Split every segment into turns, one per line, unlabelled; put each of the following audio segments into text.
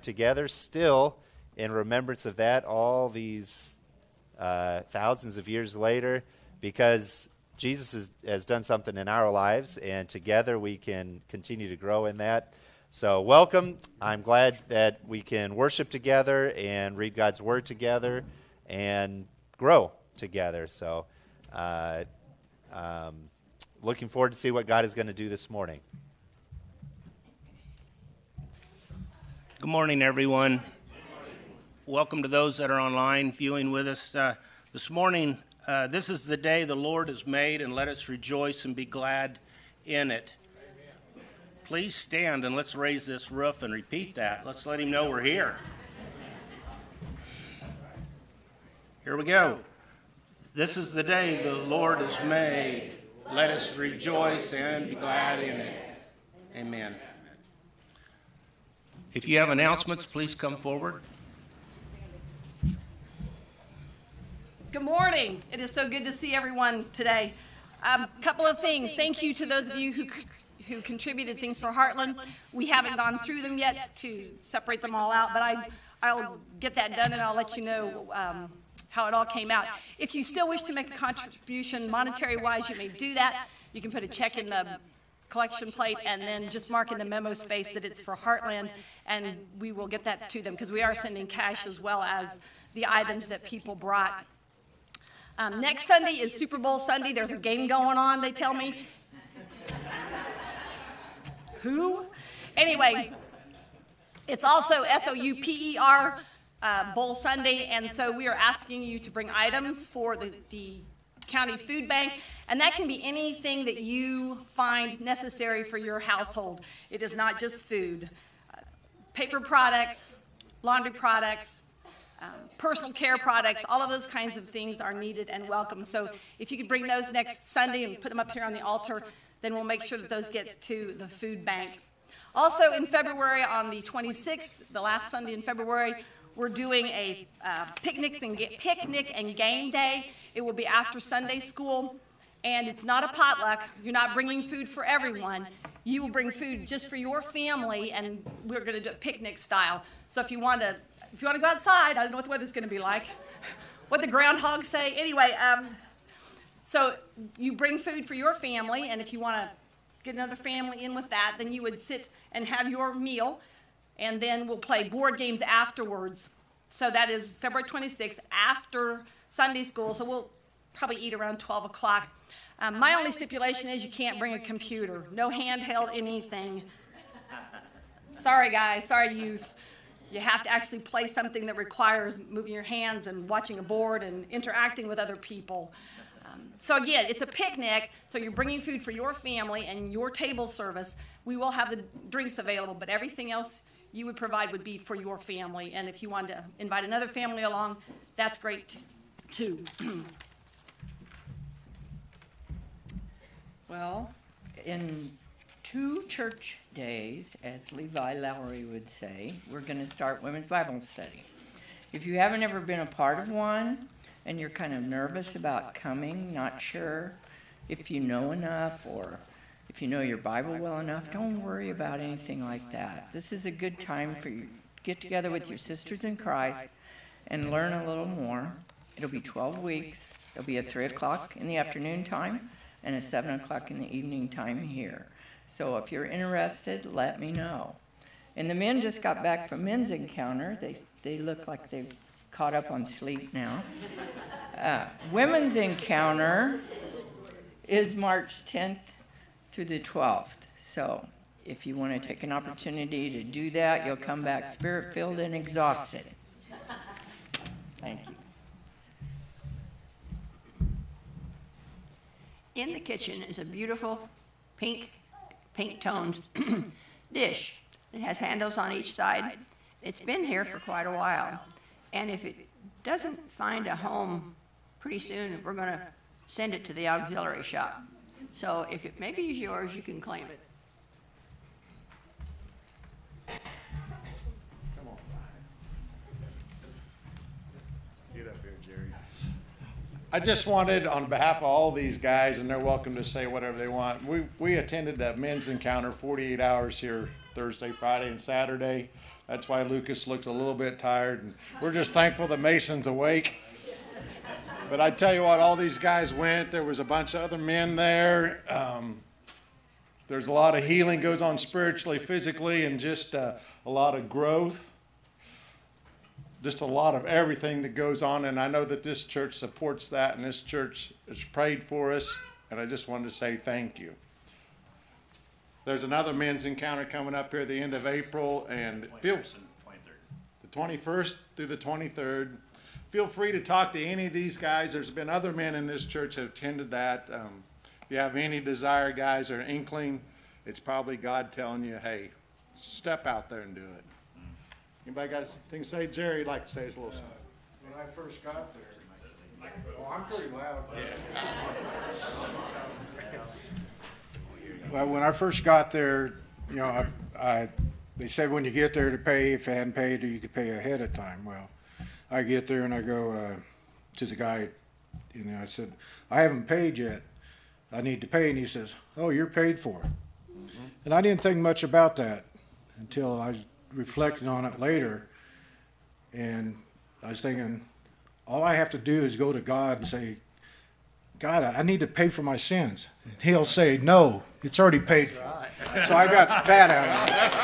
together still in remembrance of that all these uh, thousands of years later because Jesus has, has done something in our lives, and together we can continue to grow in that. So, welcome. I'm glad that we can worship together and read God's Word together and grow together. So, uh, um, looking forward to see what God is going to do this morning.
Good morning, everyone. Welcome to those that are online viewing with us uh, this morning. Uh, this is the day the Lord has made, and let us rejoice and be glad in it. Please stand and let's raise this roof and repeat that. Let's let him know we're here. Here we go. This is the day the Lord has made. Let us rejoice and be glad in it. Amen. If you have announcements, please come forward.
Good morning. It is so good to see everyone today. A um, couple of things. Thank you to those of you who who contributed things for Heartland. We haven't gone through them yet to separate them all out, but I I'll get that done and I'll let you know um, how it all came out. If you still wish to make a contribution monetary wise, you may do that. You can put a check in the collection plate and then just mark in the memo space that it's for Heartland, and we will get that to them because we are sending cash as well as the items that people brought. um, next Sunday is Super Bowl Sunday. There's a game going on, they tell me. Who? Anyway, it's also S O U P E R uh, Bowl Sunday, and so we are asking you to bring items for the, the county food bank, and that can be anything that you find necessary for your household. It is not just food. Uh, paper products, laundry products, um, personal care products, all of those kinds of things are needed and welcome. So if you could bring those next Sunday and put them up here on the altar, then we'll make sure that those get to the food bank. Also in February, on the 26th, the last Sunday in February, we're doing a uh, picnics and picnic and game day. It will be after Sunday school, and it's not a potluck. You're not bringing food for everyone. You will bring food just for your family, and we're going to do it picnic style. So if you want to if you want to go outside, I don't know what the weather's going to be like. what the groundhogs say. Anyway, um, so you bring food for your family, and if you want to get another family in with that, then you would sit and have your meal, and then we'll play board games afterwards. So that is February 26th after Sunday school. So we'll probably eat around 12 o'clock. Um, my only stipulation is you can't bring a computer, no handheld anything. Sorry, guys. Sorry, youth you have to actually play something that requires moving your hands and watching a board and interacting with other people. Um, so again, it's a picnic, so you're bringing food for your family and your table service. We will have the drinks available, but everything else you would provide would be for your family. And if you wanted to invite another family along, that's great too.
well, in two church days, as Levi Lowry would say, we're going to start Women's Bible Study. If you haven't ever been a part of one and you're kind of nervous about coming, not sure if you know enough or if you know your Bible well enough, don't worry about anything like that. This is a good time for you to get together with your sisters in Christ and learn a little more. It'll be 12 weeks. It'll be at 3 o'clock in the afternoon time and a 7 o'clock in the evening time here. So if you're interested, let me know. And the men just got back from men's encounter. They, they look like they've caught up on sleep now. Uh, women's encounter is March 10th through the 12th. So if you want to take an opportunity to do that, you'll come back spirit filled and exhausted. Thank you.
In the kitchen is a beautiful pink pink toned dish. It has handles on each side. It's been here for quite a while. And if it doesn't find a home pretty soon, we're going to send it to the auxiliary shop. So if it maybe is yours, you can claim it.
I just wanted, on behalf of all these guys, and they're welcome to say whatever they want. We we attended that men's encounter 48 hours here Thursday, Friday, and Saturday. That's why Lucas looks a little bit tired, and we're just thankful the Mason's awake. But I tell you what, all these guys went. There was a bunch of other men there. Um, there's a lot of healing goes on spiritually, physically, and just uh, a lot of growth. Just a lot of everything that goes on, and I know that this church supports that, and this church has prayed for us, and I just wanted to say thank you. There's another men's encounter coming up here at the end of April, and feel the 21st through the 23rd. Feel free to talk to any of these guys. There's been other men in this church have attended that. Um, if you have any desire, guys, or inkling, it's probably God telling you, hey, step out there and do it. Anybody got anything to say? Jerry, you'd like to say his little something.
When I first got there, well, I'm pretty loud. Well, when I first got there, you know, I, I, they said when you get there to pay, if you hadn't paid, you could pay ahead of time. Well, I get there and I go, uh, to the guy, you know, I said, I haven't paid yet. I need to pay. And he says, oh, you're paid for. And I didn't think much about that until I was reflecting on it later. And I was thinking, all I have to do is go to God and say, God, I need to pay for my sins. And he'll say, No, it's already paid for. So I got that out of it.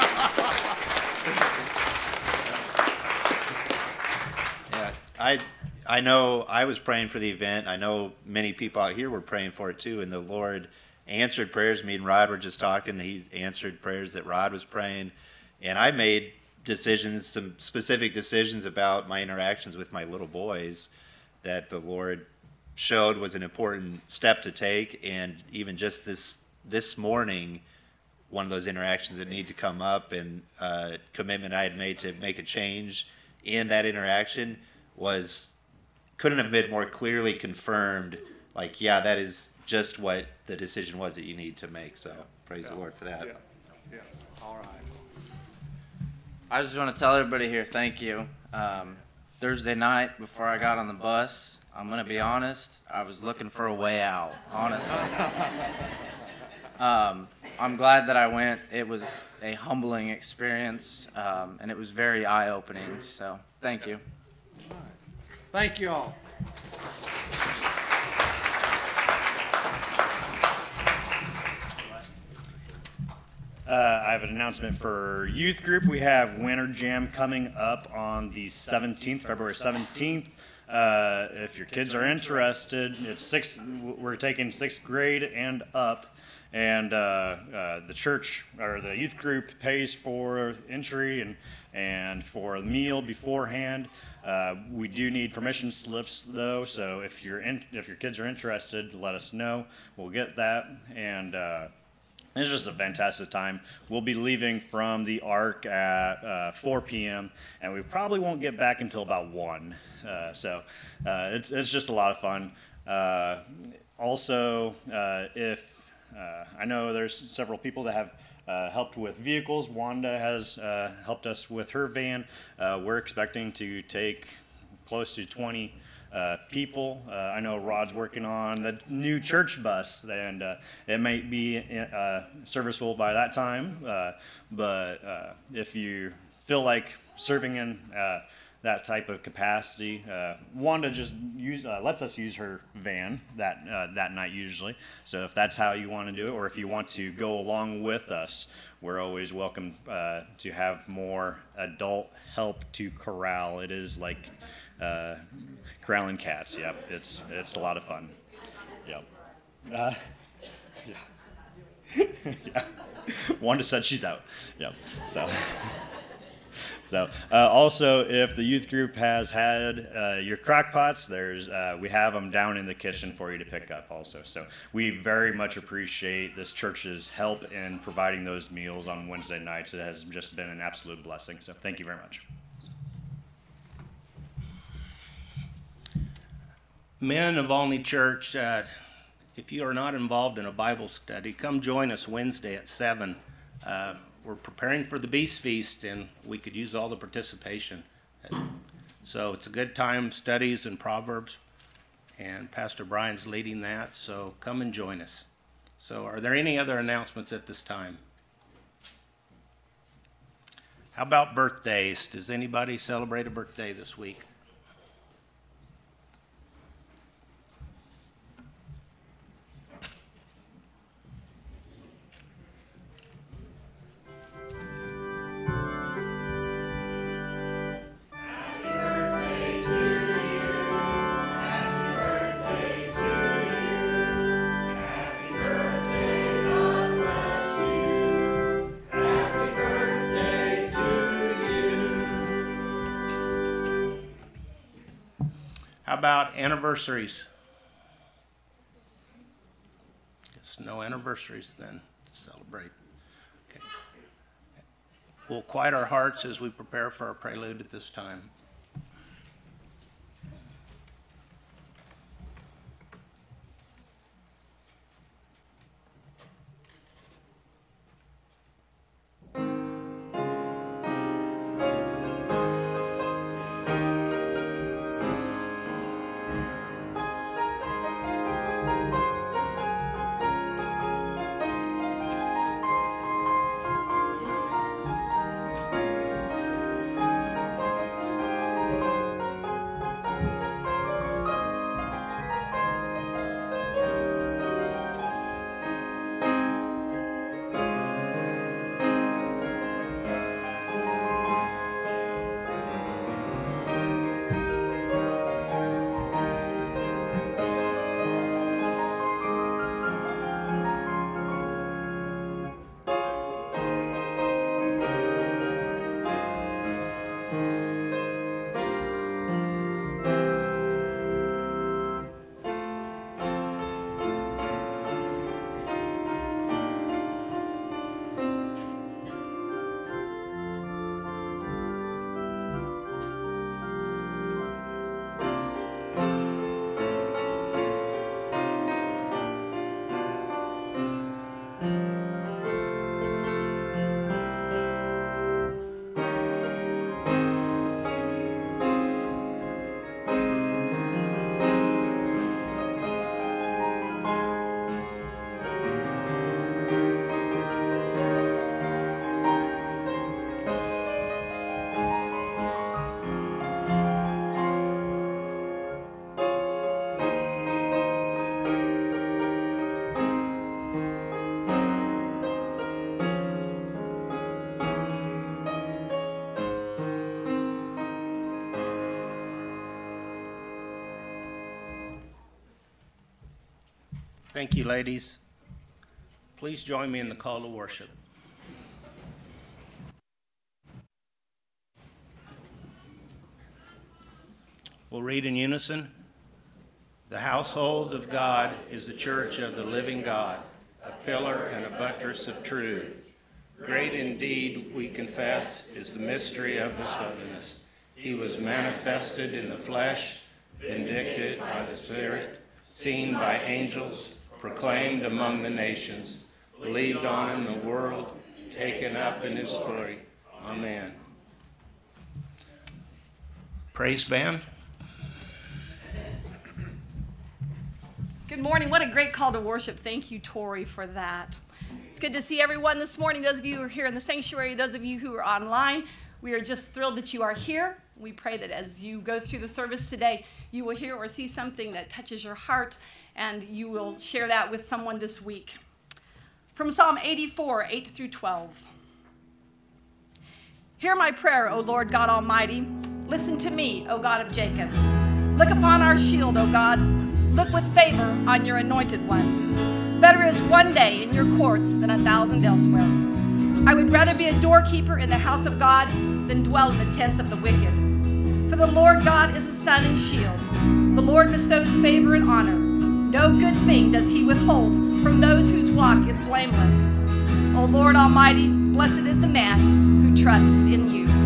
Yeah, I I know I was praying for the event. I know many people out here were praying for it too, and the Lord answered prayers. Me and Rod were just talking. He answered prayers that Rod was praying, and I made decisions, some specific decisions about my interactions with my little boys that the Lord showed was an important step to take. And even just this this morning, one of those interactions that need to come up and uh, commitment I had made to make a change in that interaction was couldn't have been more clearly confirmed. Like, yeah, that is just what the decision was that you need to make. So praise the Lord for that.
Yeah, yeah, all right.
I just want to tell everybody here thank you. Um, Thursday night, before I got on the bus, I'm going to be honest, I was looking for a way out, honestly. um, I'm glad that I went. It was a humbling experience, um, and it was very eye opening. So, thank you.
Thank you all.
Uh, I have an announcement for youth group. We have Winter Jam coming up on the 17th, February 17th. Uh, if your kids are interested, it's six. We're taking sixth grade and up, and uh, uh, the church or the youth group pays for entry and and for a meal beforehand. Uh, we do need permission slips though, so if you're in, if your kids are interested, let us know. We'll get that and. Uh, it's just a fantastic time. We'll be leaving from the Ark at uh, 4 p.m. and we probably won't get back until about 1. Uh, so uh, it's, it's just a lot of fun. Uh, also, uh, if uh, I know there's several people that have helped with vehicles, Wanda has helped us with her van. we're expecting to take close to 20 uh, people. Uh, I know Rod's working on the new church bus, and uh, it might be uh, serviceable by that time. Uh, but uh, if you feel like serving in that type of capacity, Wanda just use, lets us use her van that that night usually. So if that's how you want to do it, or if you want to go along with us, we're always welcome to have more adult help to corral. It is like uh, corralling cats. Yep, it's it's a lot of fun. Yep. Uh, yeah. yeah. Wanda said she's out. Yep. So. So, uh, also, if the youth group has had uh, your crock pots, there's uh, we have them down in the kitchen for you to pick up. Also, so we very much appreciate this church's help in providing those meals on Wednesday nights. It has just been an absolute blessing. So, thank you very much.
Men of Aulne Church, uh, if you are not involved in a Bible study, come join us Wednesday at 7. Uh, we're preparing for the Beast Feast, and we could use all the participation. So it's a good time, studies and Proverbs, and Pastor Bryan's leading that, so come and join us. So, are there any other announcements at this time? How about birthdays? Does anybody celebrate a birthday this week? How about anniversaries? Guess no anniversaries then to celebrate. Okay. We'll quiet our hearts as we prepare for our prelude at this time. Thank you, ladies. Please join me in the call to worship. We'll read in unison. The household of God is the church of the living God, a pillar and a buttress of truth. Great indeed, we confess, is the mystery of his holiness. He was manifested in the flesh, vindicted by the Spirit, seen by angels, proclaimed among the nations, believed on in the world, taken up in his glory. Amen. Praise band.
Good morning. What a great call to worship. Thank you, Tori, for that. It's good to see everyone this morning. Those of you who are here in the sanctuary, those of you who are online, we are just thrilled that you are here. We pray that as you go through the service today, you will hear or see something that touches your heart and you will share that with someone this week. From Psalm 84, 8 through 12. Hear my prayer, O Lord God Almighty. Listen to me, O God of Jacob. Look upon our shield, O God. Look with favor on your anointed one. Better is one day in your courts than a thousand elsewhere. I would rather be a doorkeeper in the house of God than dwell in the tents of the wicked. For the Lord God is a sun and shield. The Lord bestows favor and honor. No good thing does he withhold from those whose walk is blameless. O Lord Almighty, blessed is the man who trusts in you.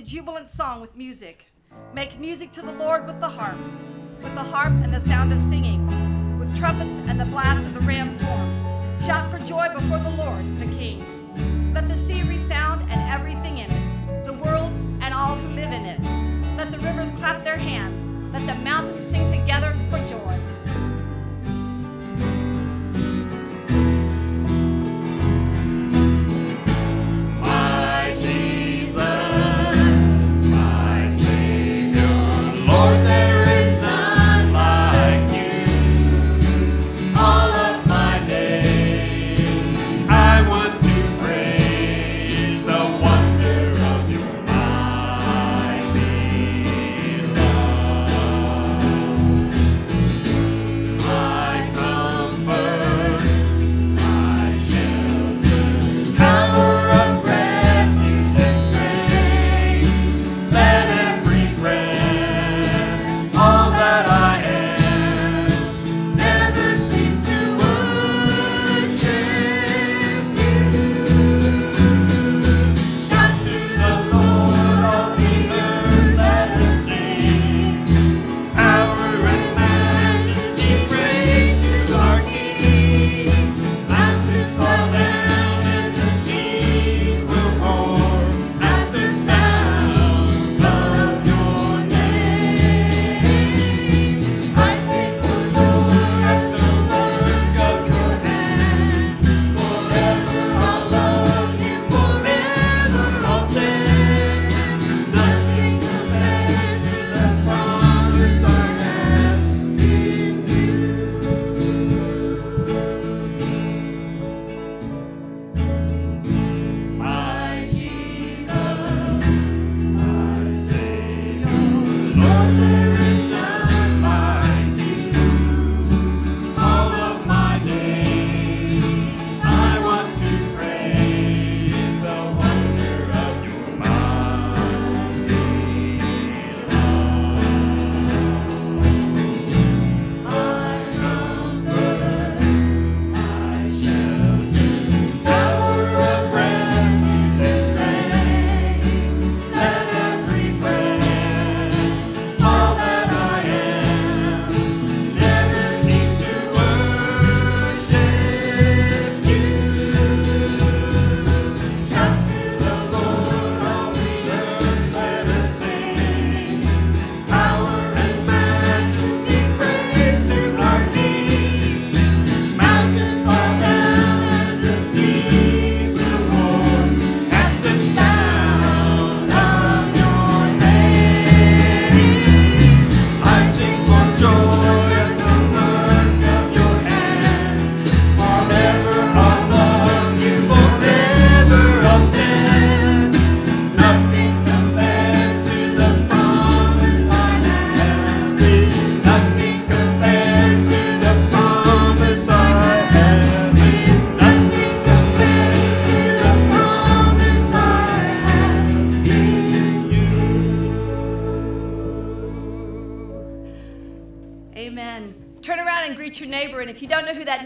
a jubilant song with music. Make music to the Lord with the harp, with the harp and the sound of singing, with trumpets and the blast of the ram's horn. Shout for joy before the Lord, the King. Let the sea resound and everything in it, the world and all who live in it. Let the rivers clap their hands. Let the mountains sing together for joy.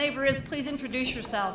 neighbor is, please introduce yourself.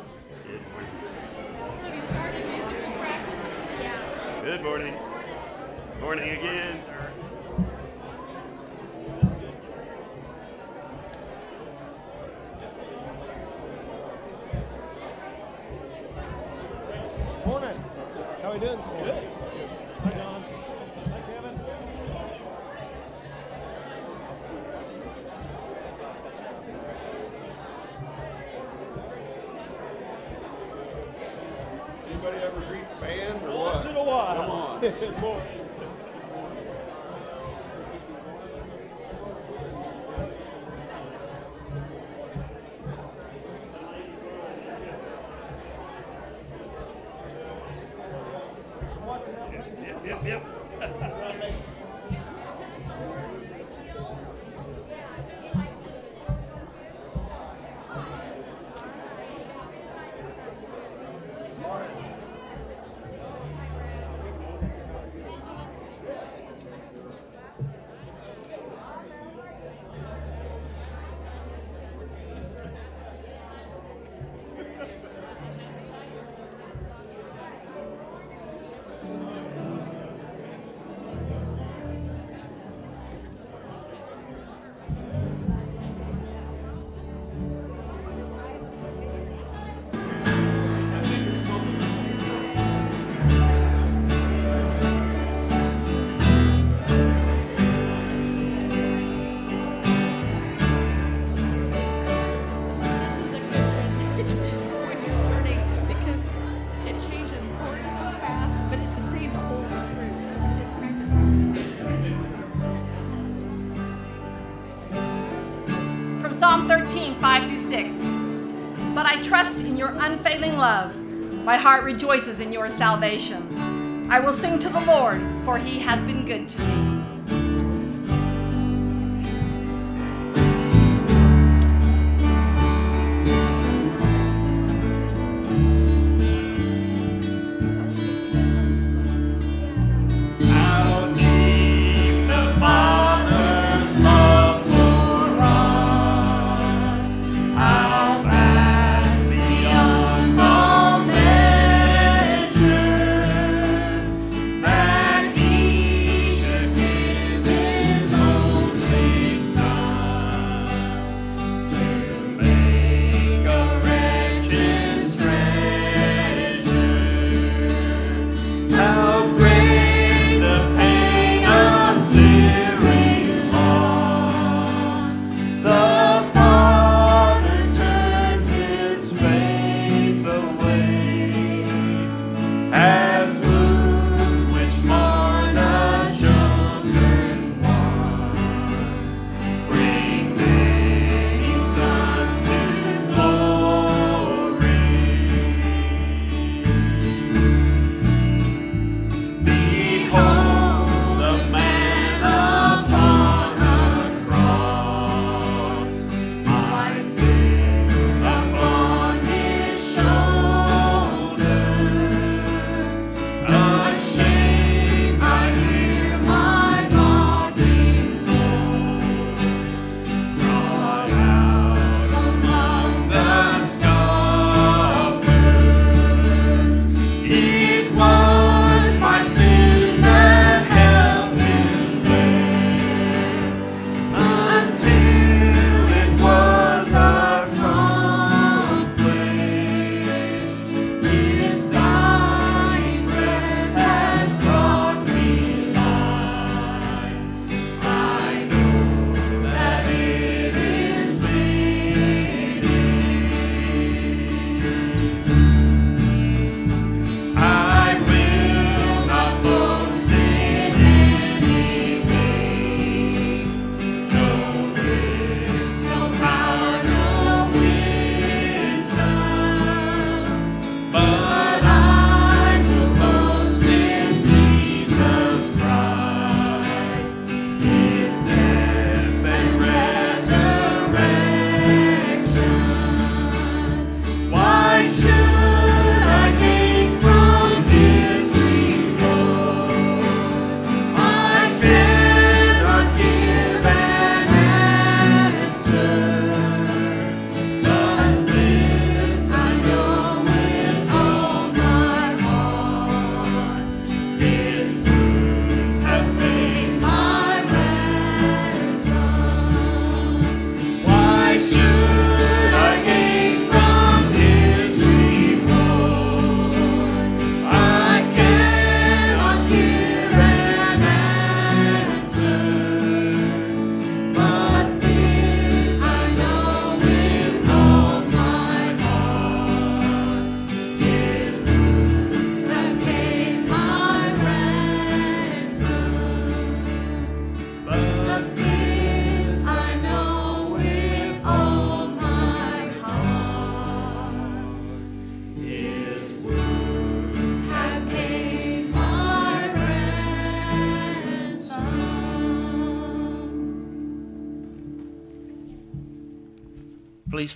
Love. My heart rejoices in your salvation. I will sing to the Lord, for he has been good to me.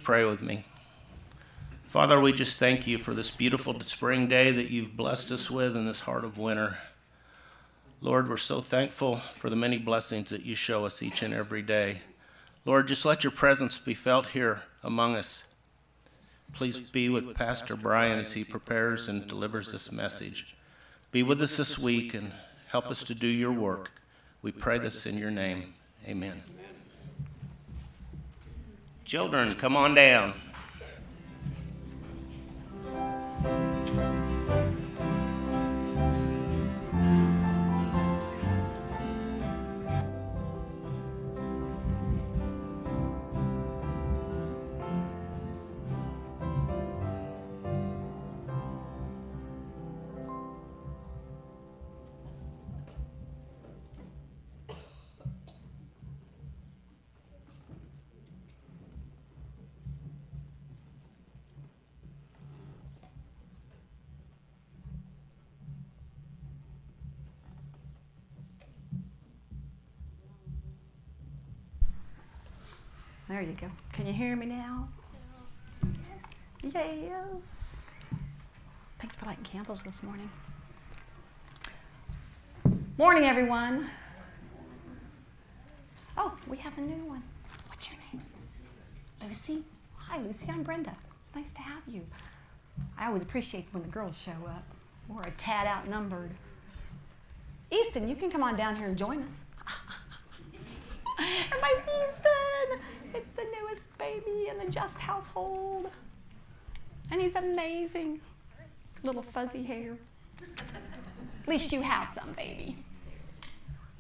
Pray with me. Father, we just thank you for this beautiful spring day that you've blessed us with in this heart of winter. Lord, we're so thankful for the many blessings that you show us each and every day. Lord, just let your presence be felt here among us. Please be with Pastor Bryan as he prepares and delivers this message. Be with us this week and help us to do your work. We pray this in your name. Amen. Children, come on down.
There you go. Can you hear me now? Yes. Yes. Thanks for lighting candles this morning. Morning, everyone. Oh, we have a new one. What's your name? Lucy. Hi, Lucy. I'm Brenda. It's nice to have you. I always appreciate when the girls show up. We're a tad outnumbered. Easton, you can come on down here and join us. Everybody's Easton. It's the newest baby in the Just household. And he's amazing. Little fuzzy hair. At least you have some, baby.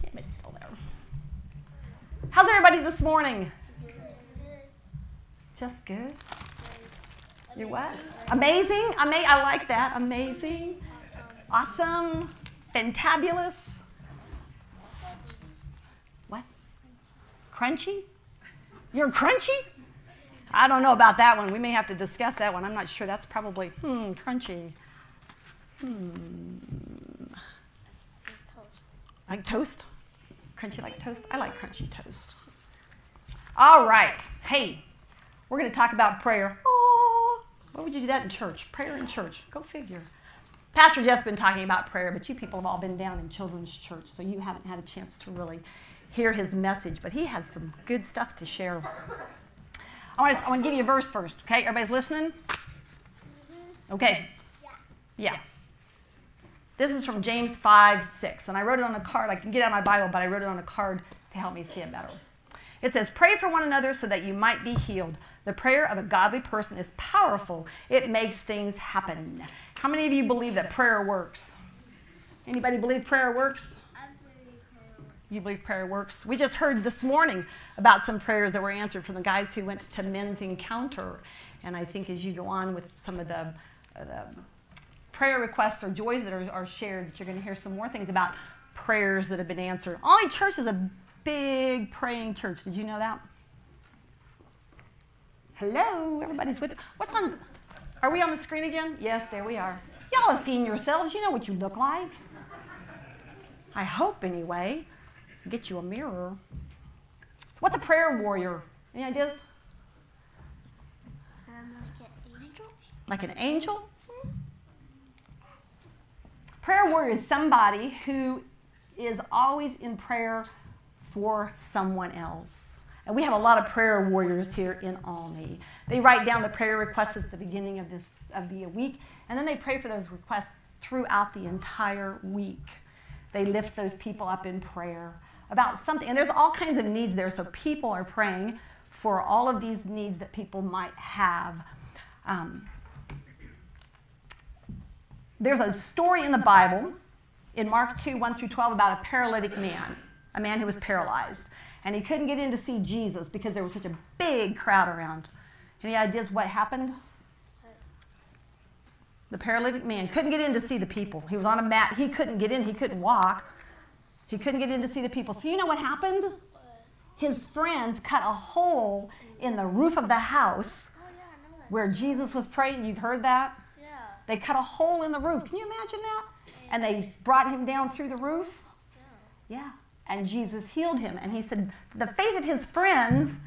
Yeah, it's still there. How's everybody this morning? Just good. You're what? Amazing. Ama- I like that. Amazing. Awesome. Fantabulous. What? Crunchy? You're crunchy? I don't know about that one. We may have to discuss that one. I'm not sure. That's probably, hmm, crunchy. Hmm. Like toast? Crunchy like toast? I like crunchy toast. All right. Hey, we're going to talk about prayer. Oh, why would you do that in church? Prayer in church. Go figure. Pastor Jeff's been talking about prayer, but you people have all been down in children's church, so you haven't had a chance to really hear his message, but he has some good stuff to share. I want to, I want to give you a verse first, okay? Everybody's listening? Okay. Yeah. This is from James 5 6, and I wrote it on a card. I can get out my Bible, but I wrote it on a card to help me see it better. It says, Pray for one another so that you might be healed. The prayer of a godly person is powerful, it makes things happen. How many of you believe that prayer works? Anybody believe prayer works? You believe prayer works? We just heard this morning about some prayers that were answered from the guys who went to men's encounter. And I think as you go on with some of the, uh, the prayer requests or joys that are, are shared, that you're going to hear some more things about prayers that have been answered. Aulne Church is a big praying church. Did you know that? Hello, everybody's with. What's on? Are we on the screen again? Yes, there we are. Y'all have seen yourselves. You know what you look like. I hope, anyway. Get you a mirror. What's a prayer warrior? Any ideas? Um, like an angel? Like an angel. Prayer warrior is somebody who is always in prayer for someone else. And we have a lot of prayer warriors here in Aulne. They write down the prayer requests at the beginning of this of the week, and then they pray for those requests throughout the entire week. They lift those people up in prayer about something, and there's all kinds of needs there. So people are praying for all of these needs that people might have. Um, there's a story in the Bible, in Mark 2 1 through 12, about a paralytic man, a man who was paralyzed. And he couldn't get in to see Jesus because there was such a big crowd around. Any ideas what happened? The paralytic man couldn't get in to see the people. He was on a mat. He couldn't get in. He couldn't walk. He couldn't get in to see the people. So, you know what happened? His friends cut a hole in the roof of the house where Jesus was praying. You've heard that? They cut a hole in the roof. Can you imagine that? And they brought him down through the roof. Yeah. And Jesus healed him. And he said, the faith of his friends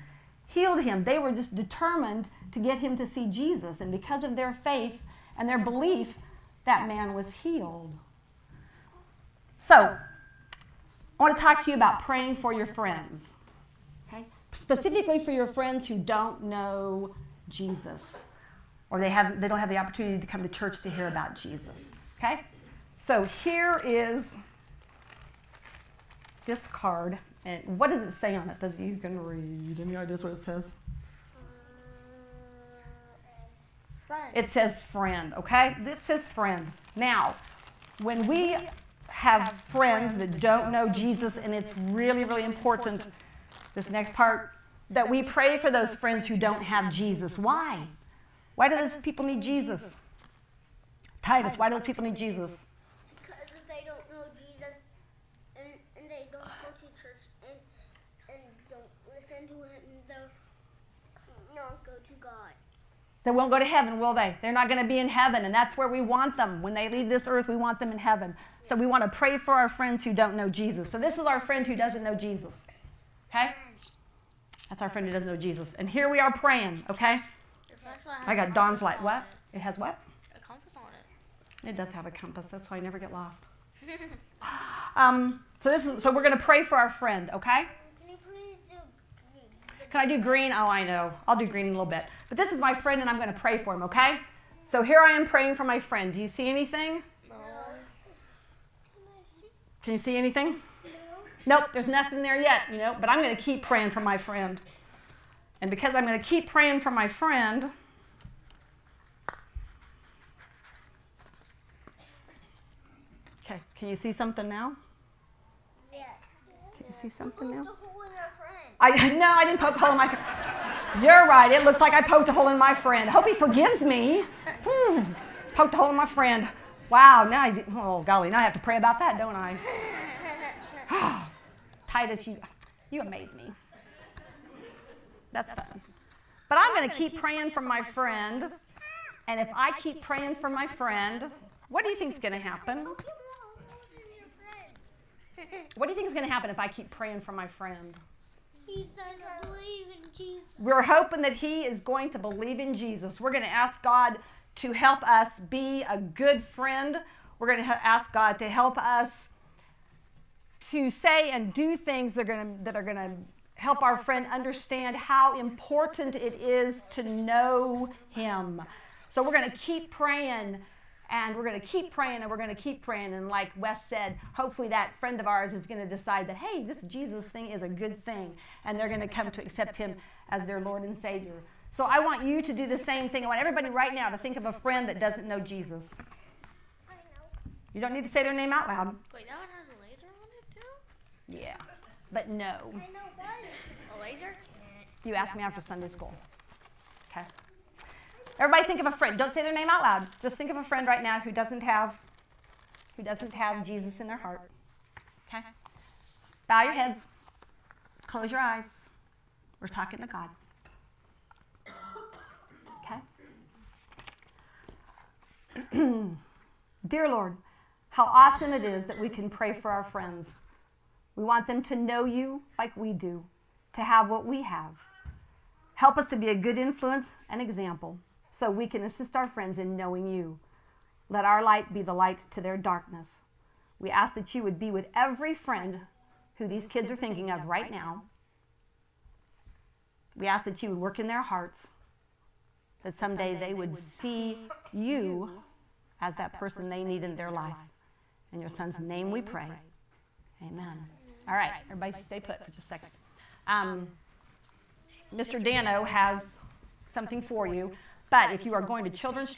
healed him. They were just determined to get him to see Jesus. And because of their faith and their belief, that man was healed. So, I want to talk to you about praying for your friends. Okay? Specifically for your friends who don't know Jesus or they, have, they don't have the opportunity to come to church to hear about Jesus. Okay? So here is this card. And what does it say on it? Does you can read? Any ideas what it says? Friend. It says friend, okay? This says friend. Now, when we have friends that don't know Jesus, and it's really, really important, this next part, that we pray for those friends who don't have Jesus. Why? Why do those people need Jesus? Titus, why do those people need Jesus?
Because if they don't know Jesus and, and they don't go to church and, and don't listen to him, they'll not go to God.
They won't go to heaven, will they? They're not going to be in heaven, and that's where we want them. When they leave this earth, we want them in heaven. So we want to pray for our friends who don't know Jesus. So this is our friend who doesn't know Jesus. Okay? That's our friend who doesn't know Jesus. And here we are praying, okay? I got Dawn's light. What? It has what?
A compass on it.
It does have a compass. That's why I never get lost. Um, so this is so we're gonna pray for our friend, okay?
Can you please do
Can I do green? Oh, I know. I'll do green in a little bit. But this is my friend, and I'm gonna pray for him, okay? So here I am praying for my friend. Do you see anything? No. Can you see anything? No. Nope, there's nothing there yet, you know, but I'm going to keep praying for my friend. And because I'm going to keep praying for my friend, okay, can you see something now?
Yes.
Can you see something now?
the hole in our friend.
I no, I didn't poke a hole in my friend. You're right. It looks like I poked a hole in my friend. Hope he forgives me. Hmm, poked a hole in my friend. Wow. Now he's oh golly. Now I have to pray about that, don't I? Titus, you you amaze me. That's fun. But I'm going to keep praying for my friend. And if I keep praying for my friend, what do you think is going to happen? What do you think is going to happen if I keep praying for my friend?
He's gonna believe in Jesus.
We're hoping that he is going to believe in Jesus. We're going to ask God to help us be a good friend. We're going to ask God to help us to say and do things that are going to, that are going to help our friend understand how important it is to know him. So we're going to keep praying and we're going to keep praying and we're going to keep praying. And like Wes said, hopefully that friend of ours is going to decide that, hey, this Jesus thing is a good thing. And they're going to come to accept him as their Lord and Savior. So I want you to do the same thing. I want everybody right now to think of a friend that doesn't know Jesus. You don't need to say their name out loud.
Wait, that one has a laser on it too?
Yeah. But no.
I know? A laser?
You ask me after Sunday school. Okay. Everybody think of a friend. Don't say their name out loud. Just think of a friend right now who doesn't have who doesn't have Jesus in their heart. Okay? Bow your heads. Close your eyes. We're talking to God. Okay? Dear Lord, how awesome it is that we can pray for our friends. We want them to know you like we do, to have what we have. Help us to be a good influence and example so we can assist our friends in knowing you. Let our light be the light to their darkness. We ask that you would be with every friend who these kids are thinking of right now. We ask that you would work in their hearts, that someday they would see you as that person they need in their life. In your son's name we pray. Amen. All right, everybody stay put for just a second. Um, Mr. Dano has something for you, but if you are going to children's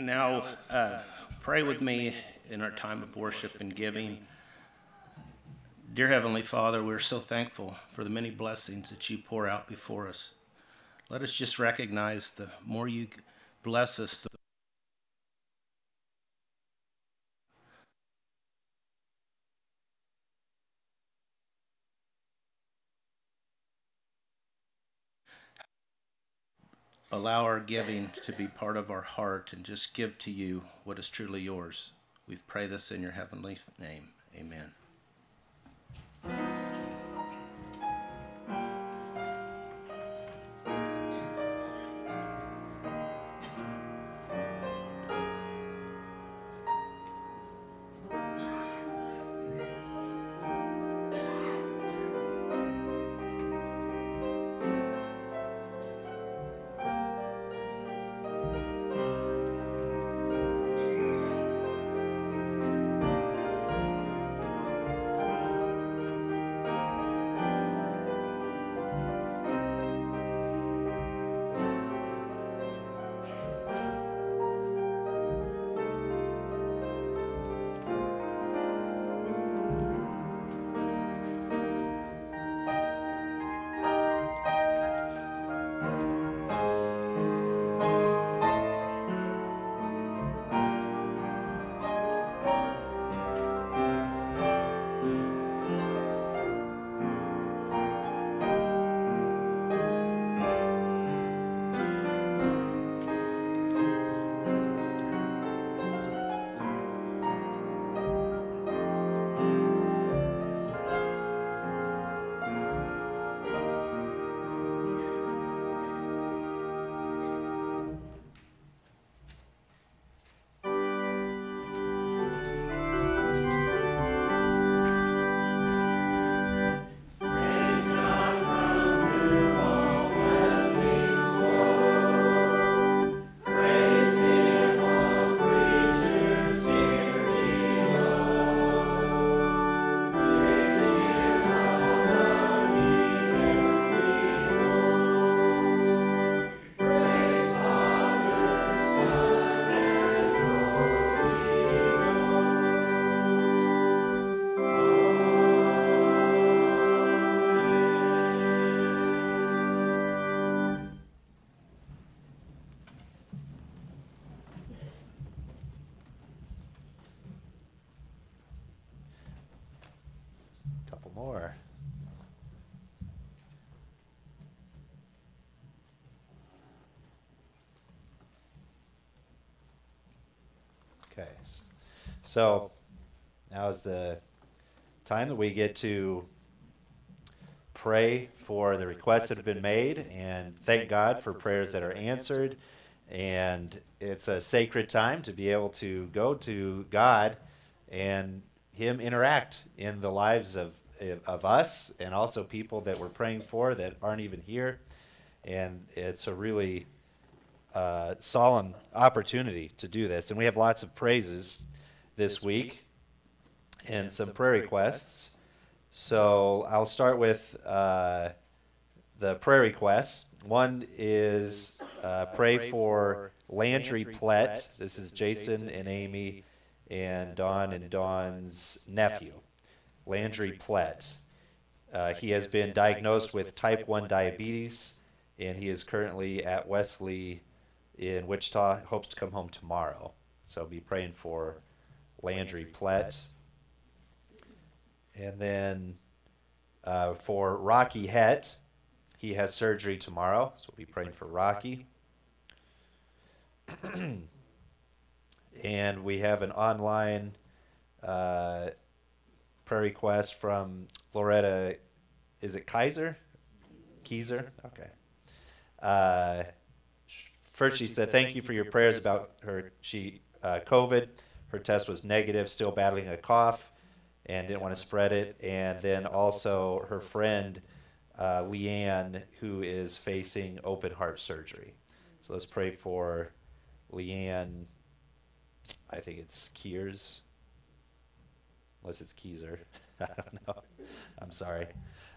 Now, uh, pray with me in our time of worship and giving. Dear Heavenly Father, we're so thankful for the many blessings that you pour out before us. Let us just recognize the more you bless us, the allow our giving to be part of our heart and just give to you what is truly yours. We pray this in your heavenly name. Amen.
Okay. So now is the time that we get to pray for the requests that have been made and thank God for prayers that are answered. And it's a sacred time to be able to go to God and Him interact in the lives of, of us and also people that we're praying for that aren't even here. And it's a really uh, solemn opportunity to do this. And we have lots of praises this week and some prayer requests. So I'll start with uh, the prayer requests. One is uh, pray for Landry Plett. This is Jason and Amy and Don and Don's nephew, Landry Plett. Uh, he has been diagnosed with type 1 diabetes, and he is currently at Wesley in Wichita, hopes to come home tomorrow. So be praying for Landry Plett. And then uh, for Rocky Het, he has surgery tomorrow, so we'll be praying for Rocky. and we have an online uh, prayer request from Loretta. Is it Kaiser? Keiser? Okay. Uh, first, she said, "Thank you for your prayers about her. She uh, COVID. Her test was negative. Still battling a cough, and didn't want to spread it. And then also her friend." uh, Leanne, who is facing open heart surgery. So let's pray for Leanne. I think it's Keers, unless it's Keezer. I don't know. I'm sorry.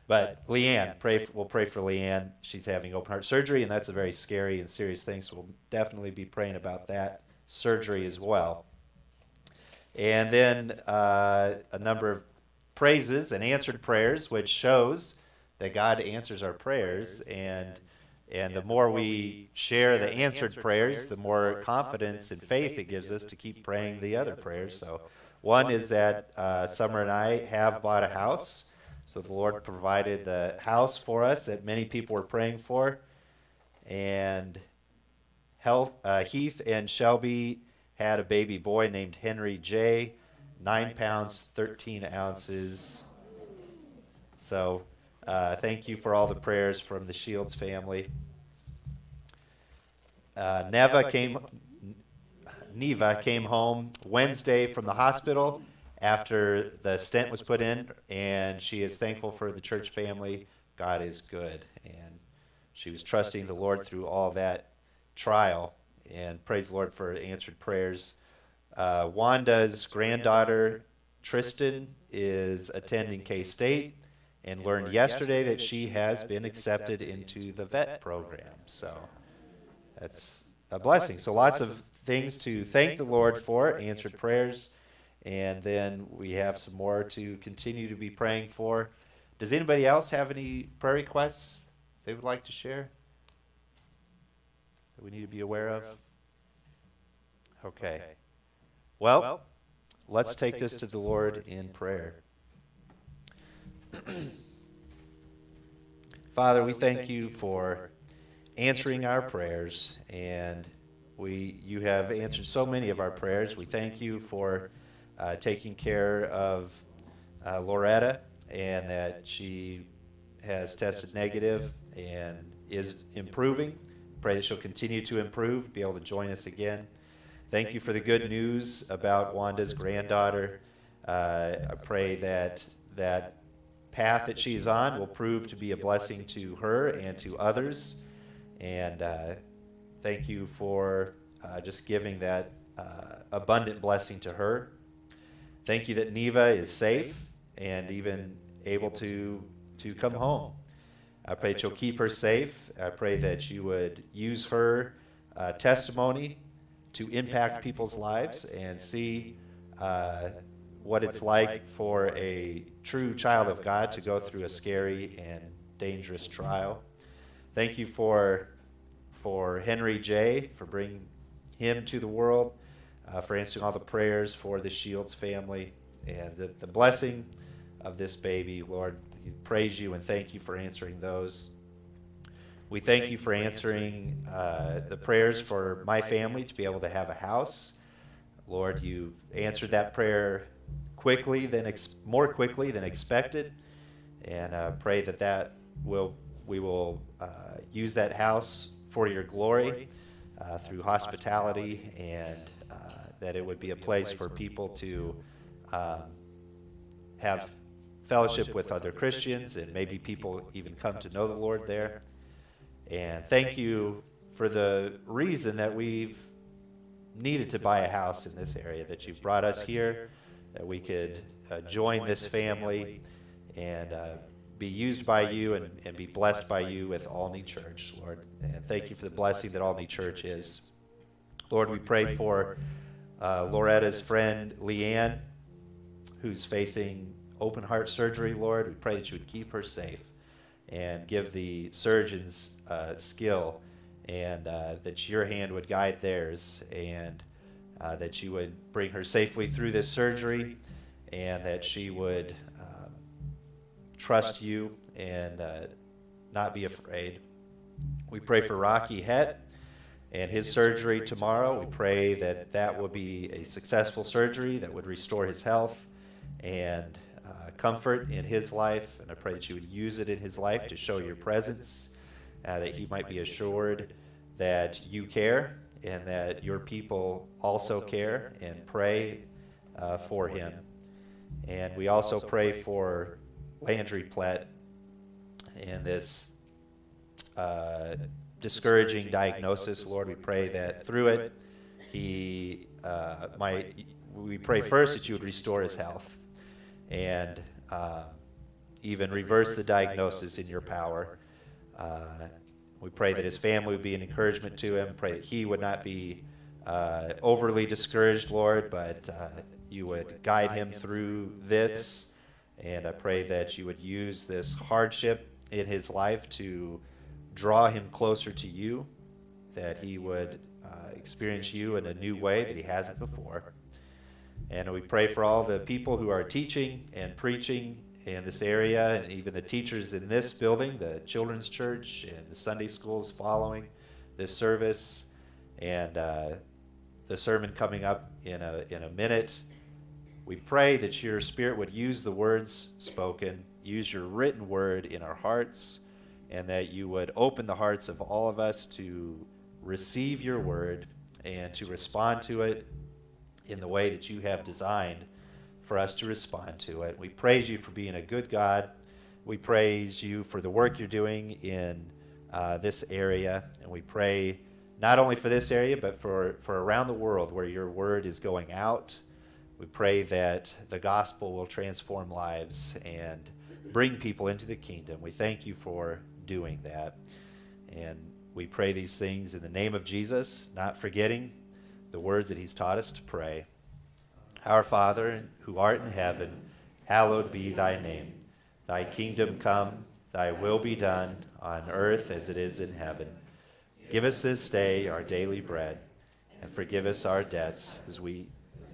But Leanne, pray. For, we'll pray for Leanne. She's having open heart surgery, and that's a very scary and serious thing. So we'll definitely be praying about that surgery as well. And then uh, a number of praises and answered prayers, which shows that God answers our prayers, and and the more we share the answered prayers, the more confidence and faith it gives us to keep praying the other prayers. So, one is that uh, Summer and I have bought a house, so the Lord provided the house for us that many people were praying for, and Health, uh, Heath and Shelby had a baby boy named Henry J, nine pounds thirteen ounces. So uh, thank you for all the prayers from the Shields family. Uh, Neva came, Neva came home Wednesday from the hospital after the stent was put in, and she is thankful for the church family. God is good, and she was trusting the Lord through all that trial. And praise the Lord for answered prayers. Uh, Wanda's granddaughter Tristan is attending K State and learned yesterday that she has been accepted into the vet program. So that's a blessing. So lots of things to thank the Lord for, answered prayers, and then we have some more to continue to be praying for. Does anybody else have any prayer requests they would like to share that we need to be aware of? Okay. Well, let's take this to the Lord in prayer. Father, we thank you for answering our prayers, and we you have answered so many of our prayers. We thank you for uh, taking care of uh, Loretta, and that she has tested negative and is improving. Pray that she'll continue to improve, be able to join us again. Thank you for the good news about Wanda's granddaughter. Uh, I pray that that path that she's on will prove to be a blessing to her and to others. And uh, thank you for uh, just giving that uh, abundant blessing to her. Thank you that Neva is safe and even able to to come home. I pray that you'll keep her safe. I pray that you would use her uh, testimony to impact people's lives and see uh, what it's like for a true child of God to go through a scary and dangerous trial. Thank you for for Henry J. for bringing him to the world, uh, for answering all the prayers for the Shields family, and the, the blessing of this baby. Lord, we praise you and thank you for answering those. We thank you for answering uh, the prayers for my family to be able to have a house. Lord, you've answered that prayer quickly than ex- more quickly than expected, and uh, pray that that will we will uh, use that house for your glory uh, through hospitality, and uh, that it would be a place for people to um, have fellowship with other Christians, and maybe people even come to know the Lord there. And thank you for the reason that we've needed to buy a house in this area, that you've brought us here, that we could uh, join this family and uh, be used by you and, and be blessed by you with Aulne Church, Lord. And thank you for the blessing that Aulne Church is. Lord, we pray for uh, Loretta's friend Leanne, who's facing open heart surgery, Lord. We pray that you would keep her safe and give the surgeons uh, skill and uh, that your hand would guide theirs and uh, that you would bring her safely through this surgery and that she would um, trust you and uh, not be afraid. We pray for Rocky Het and his surgery tomorrow. We pray that that will be a successful surgery that would restore his health and uh, comfort in his life. And I pray that you would use it in his life to show your presence, uh, that he might be assured that you care and that your people also care and pray uh, for him. And we also pray for Landry Plett and this uh, discouraging diagnosis, Lord. We pray that through it, he uh, might. We pray first that you would restore his health and uh, even reverse the diagnosis in your power. Uh, we pray that his family would be an encouragement to him. Pray that he would not be uh, overly discouraged, Lord, but uh, you would guide him through this. And I pray that you would use this hardship in his life to draw him closer to you, that he would uh, experience you in a new way that he hasn't before. And we pray for all the people who are teaching and preaching in this area, and even the teachers in this building, the children's church and the Sunday schools following this service, and uh, the sermon coming up in a, in a minute. We pray that your Spirit would use the words spoken, use your written word in our hearts, and that you would open the hearts of all of us to receive your word and to respond to it in the way that you have designed for us to respond to it. We praise you for being a good God. We praise you for the work you're doing in uh, this area. And we pray not only for this area, but for, for around the world where your word is going out. We pray that the gospel will transform lives and bring people into the kingdom. We thank you for doing that. And we pray these things in the name of Jesus, not forgetting the words that he's taught us to pray. Our Father, who art in heaven, hallowed be thy name. Thy kingdom come, thy will be done, on earth as it is in heaven. Give us this day our daily bread, and forgive us our debts as we,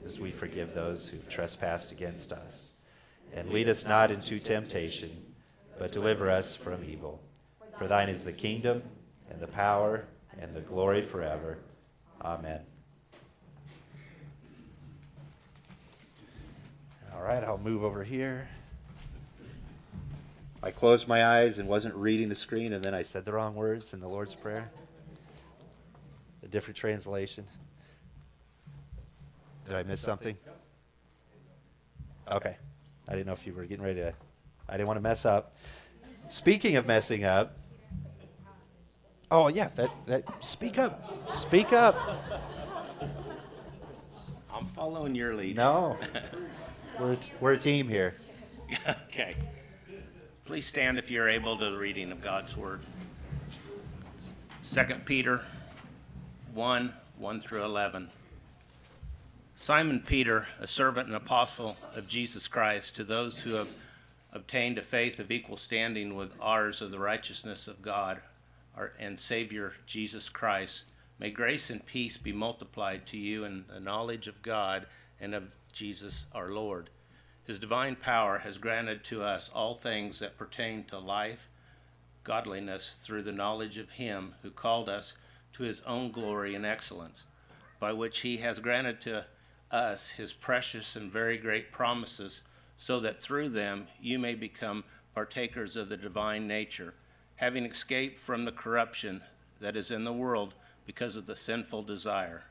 as we forgive those who've trespassed against us. And lead us not into temptation, but deliver us from evil. For thine is the kingdom, and the power, and the glory forever. Amen. All right, I'll move over here. I closed my eyes and wasn't reading the screen, and then I said the wrong words in the Lord's Prayer. A different translation. Did I miss something? Okay. I didn't know if you were getting ready to. I didn't want to mess up. Speaking of messing up. Oh yeah, that that. Speak up. Speak up.
I'm following your lead.
No. We're a t- we're a team here.
okay. Please stand if you're able to the reading of God's word. 2 Peter 1 1 through 11. Simon Peter, a servant and apostle of Jesus Christ, to those who have obtained a faith of equal standing with ours of the righteousness of God our, and Savior Jesus Christ, may grace and peace be multiplied to you in the knowledge of God and of Jesus our Lord. His divine power has granted to us all things that pertain to life, godliness, through the knowledge of Him who called us to His own glory and excellence, by which He has granted to us his precious and very great promises, so that through them you may become partakers of the divine nature, having escaped from the corruption that is in the world because of the sinful desire.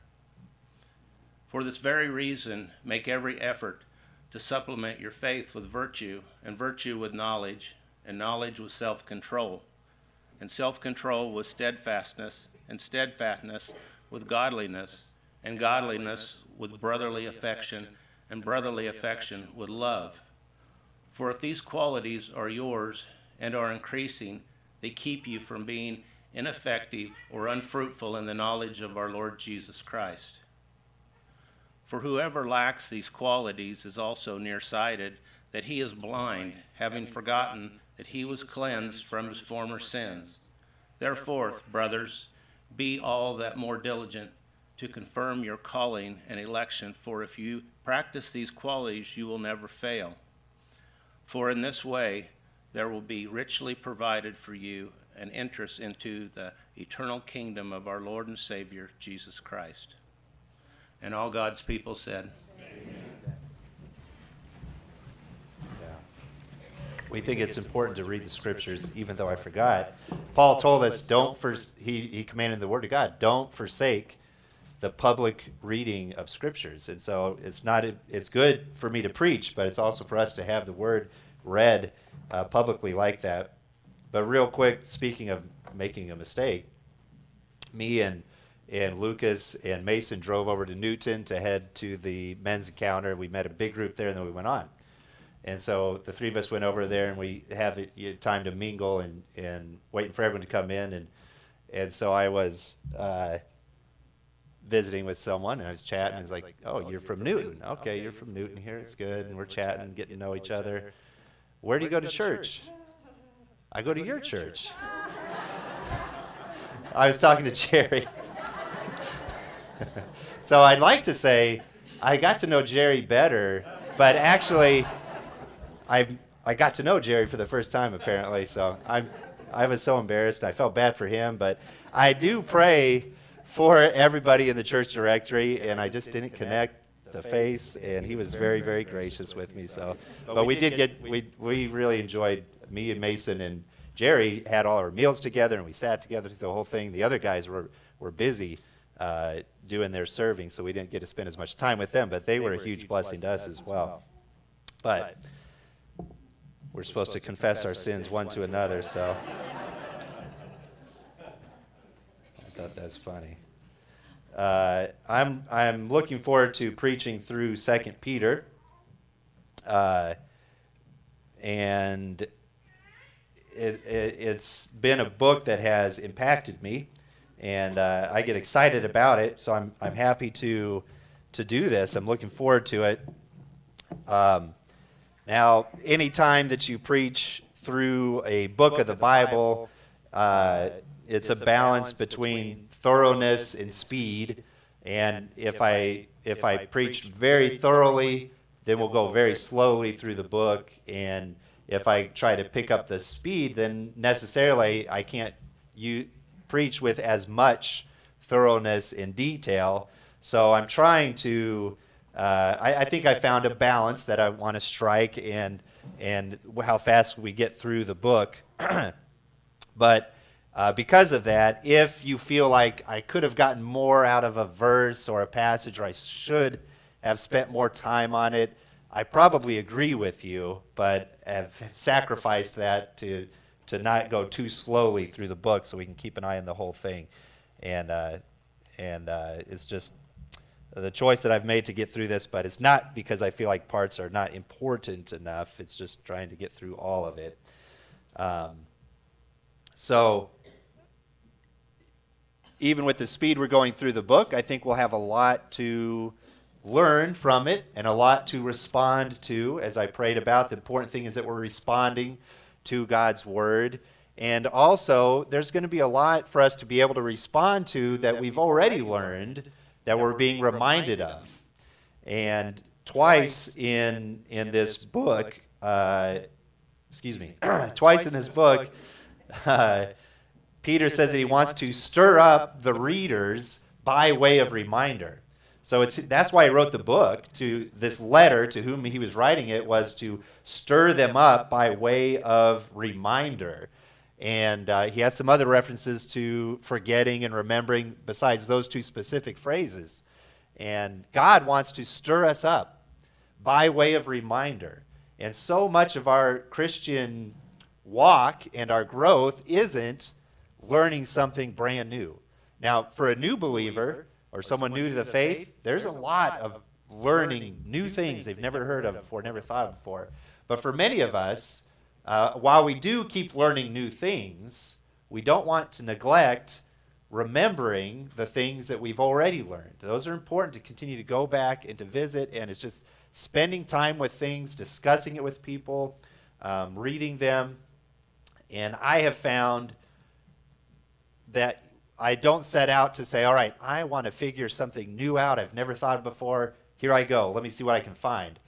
For this very reason, make every effort to supplement your faith with virtue, and virtue with knowledge, and knowledge with self control, and self control with steadfastness, and steadfastness with godliness, and godliness with brotherly affection, and brotherly affection with love. For if these qualities are yours and are increasing, they keep you from being ineffective or unfruitful in the knowledge of our Lord Jesus Christ. For whoever lacks these qualities is also nearsighted, that he is blind, having forgotten that he was cleansed from his former sins. Therefore, brothers, be all that more diligent to confirm your calling and election, for if you practice these qualities, you will never fail. For in this way, there will be richly provided for you an entrance into the eternal kingdom of our Lord and Savior, Jesus Christ. And all God's people said,
we think it's important to read the scriptures, even though I forgot. Paul told us, don't first, he, he commanded the word of God, don't forsake the public reading of scriptures. And so it's not, it's good for me to preach, but it's also for us to have the word read uh, publicly like that. But real quick, speaking of making a mistake, me and and Lucas and Mason drove over to Newton to head to the men's encounter. We met a big group there, and then we went on. And so the three of us went over there, and we have time to mingle and, and waiting for everyone to come in. And and so I was uh, visiting with someone, and I was chatting. And he's like, "Oh, you're from Newton? Okay, you're from Newton here. It's good." And we're chatting, getting to know each other. Where do you go to church? I go to your church. I was talking to Jerry. so I'd like to say I got to know Jerry better, but actually, I I got to know Jerry for the first time apparently. So I'm I was so embarrassed. I felt bad for him, but I do pray for everybody in the church directory, and I just didn't connect the face, and he was very very gracious with me. So, but we did get we we really enjoyed me and Mason and Jerry had all our meals together, and we sat together through the whole thing. The other guys were were busy uh, doing their serving, so we didn't get to spend as much time with them. But they were a huge blessing to us as well. But we're supposed to confess our sins one to another, so I thought that's funny. Uh, I'm I'm looking forward to preaching through Second Peter, uh, and it, it, it's been a book that has impacted me, and uh, I get excited about it. So I'm I'm happy to to do this. I'm looking forward to it. Um, now, anytime that you preach through a book of the Bible, uh, it's a balance between thoroughness and speed. And if I if I preach very thoroughly, then we'll go very slowly through the book. And if I try to pick up the speed, then necessarily I can't you preach with as much thoroughness and detail. So I'm trying to. Uh, I, I think I found a balance that I want to strike and and how fast we get through the book. but uh, because of that, if you feel like I could have gotten more out of a verse or a passage, or I should have spent more time on it, I probably agree with you, but have sacrificed that to to not go too slowly through the book, so we can keep an eye on the whole thing. And uh, and uh, it's just the choice that I've made to get through this, but it's not because I feel like parts are not important enough. It's just trying to get through all of it. Um, so, even with the speed we're going through the book, I think we'll have a lot to learn from it and a lot to respond to. As I prayed about, the important thing is that we're responding to God's word. And also, there's going to be a lot for us to be able to respond to that we've already learned that we're being reminded of. And twice in in this book, uh, excuse me, twice in this book, uh, Peter says that he wants to stir up the readers by way of reminder. So it's that's why he wrote the book to this letter to whom he was writing it was to stir them up by way of reminder. And uh, he has some other references to forgetting and remembering besides those two specific phrases. And God wants to stir us up by way of reminder. And so much of our Christian walk and our growth isn't learning something brand new. Now, for a new believer or someone new to the faith, there's a lot of learning new things they've never heard of before, never thought of before. But for many of us, uh, while we do keep learning new things, we don't want to neglect remembering the things that we've already learned. Those are important to continue to go back and to visit, and it's just spending time with things, discussing it with people, um, reading them. And I have found that I don't set out to say, all right, I want to figure something new out I've never thought of before. Here I go. Let me see what I can find.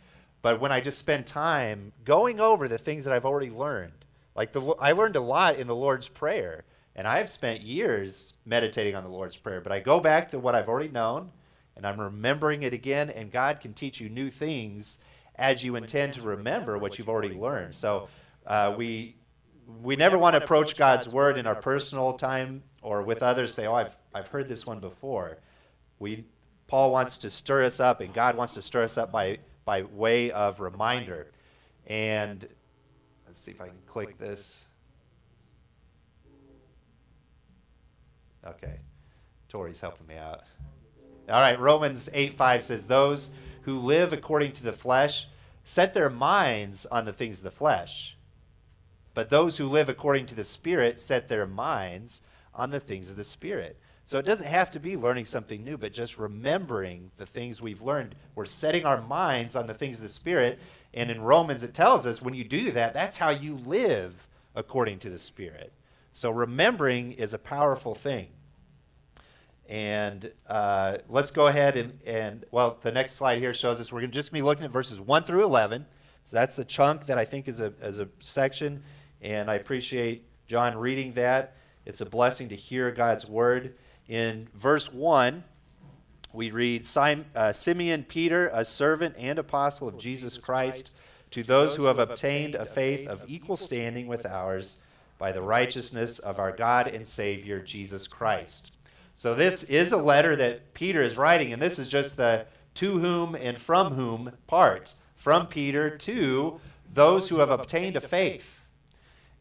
But when I just spend time going over the things that I've already learned, like the I learned a lot in the Lord's Prayer, and I've spent years meditating on the Lord's Prayer. But I go back to what I've already known, and I'm remembering it again. And God can teach you new things as you intend to remember what you've already learned. So uh, we we never want to approach God's Word in our personal time or with others. Say, "Oh, I've I've heard this one before." We Paul wants to stir us up, and God wants to stir us up by by way of reminder. And let's see if I can click this. Okay. Tori's helping me out. All right, Romans 8 5 says, Those who live according to the flesh set their minds on the things of the flesh. But those who live according to the Spirit set their minds on the things of the Spirit. So it doesn't have to be learning something new, but just remembering the things we've learned. We're setting our minds on the things of the Spirit. And in Romans, it tells us when you do that, that's how you live according to the Spirit. So remembering is a powerful thing. And uh, let's go ahead and, and, well, the next slide here shows us we're just going to be looking at verses 1 through 11. So that's the chunk that I think is a, is a section. And I appreciate John reading that. It's a blessing to hear God's word. In verse 1, we read uh, Simeon Peter, a servant and apostle of Jesus Christ, to those who have obtained a faith of equal standing with ours by the righteousness of our God and Savior, Jesus Christ. So, this is a letter that Peter is writing, and this is just the to whom and from whom part. From Peter to those who have obtained a faith.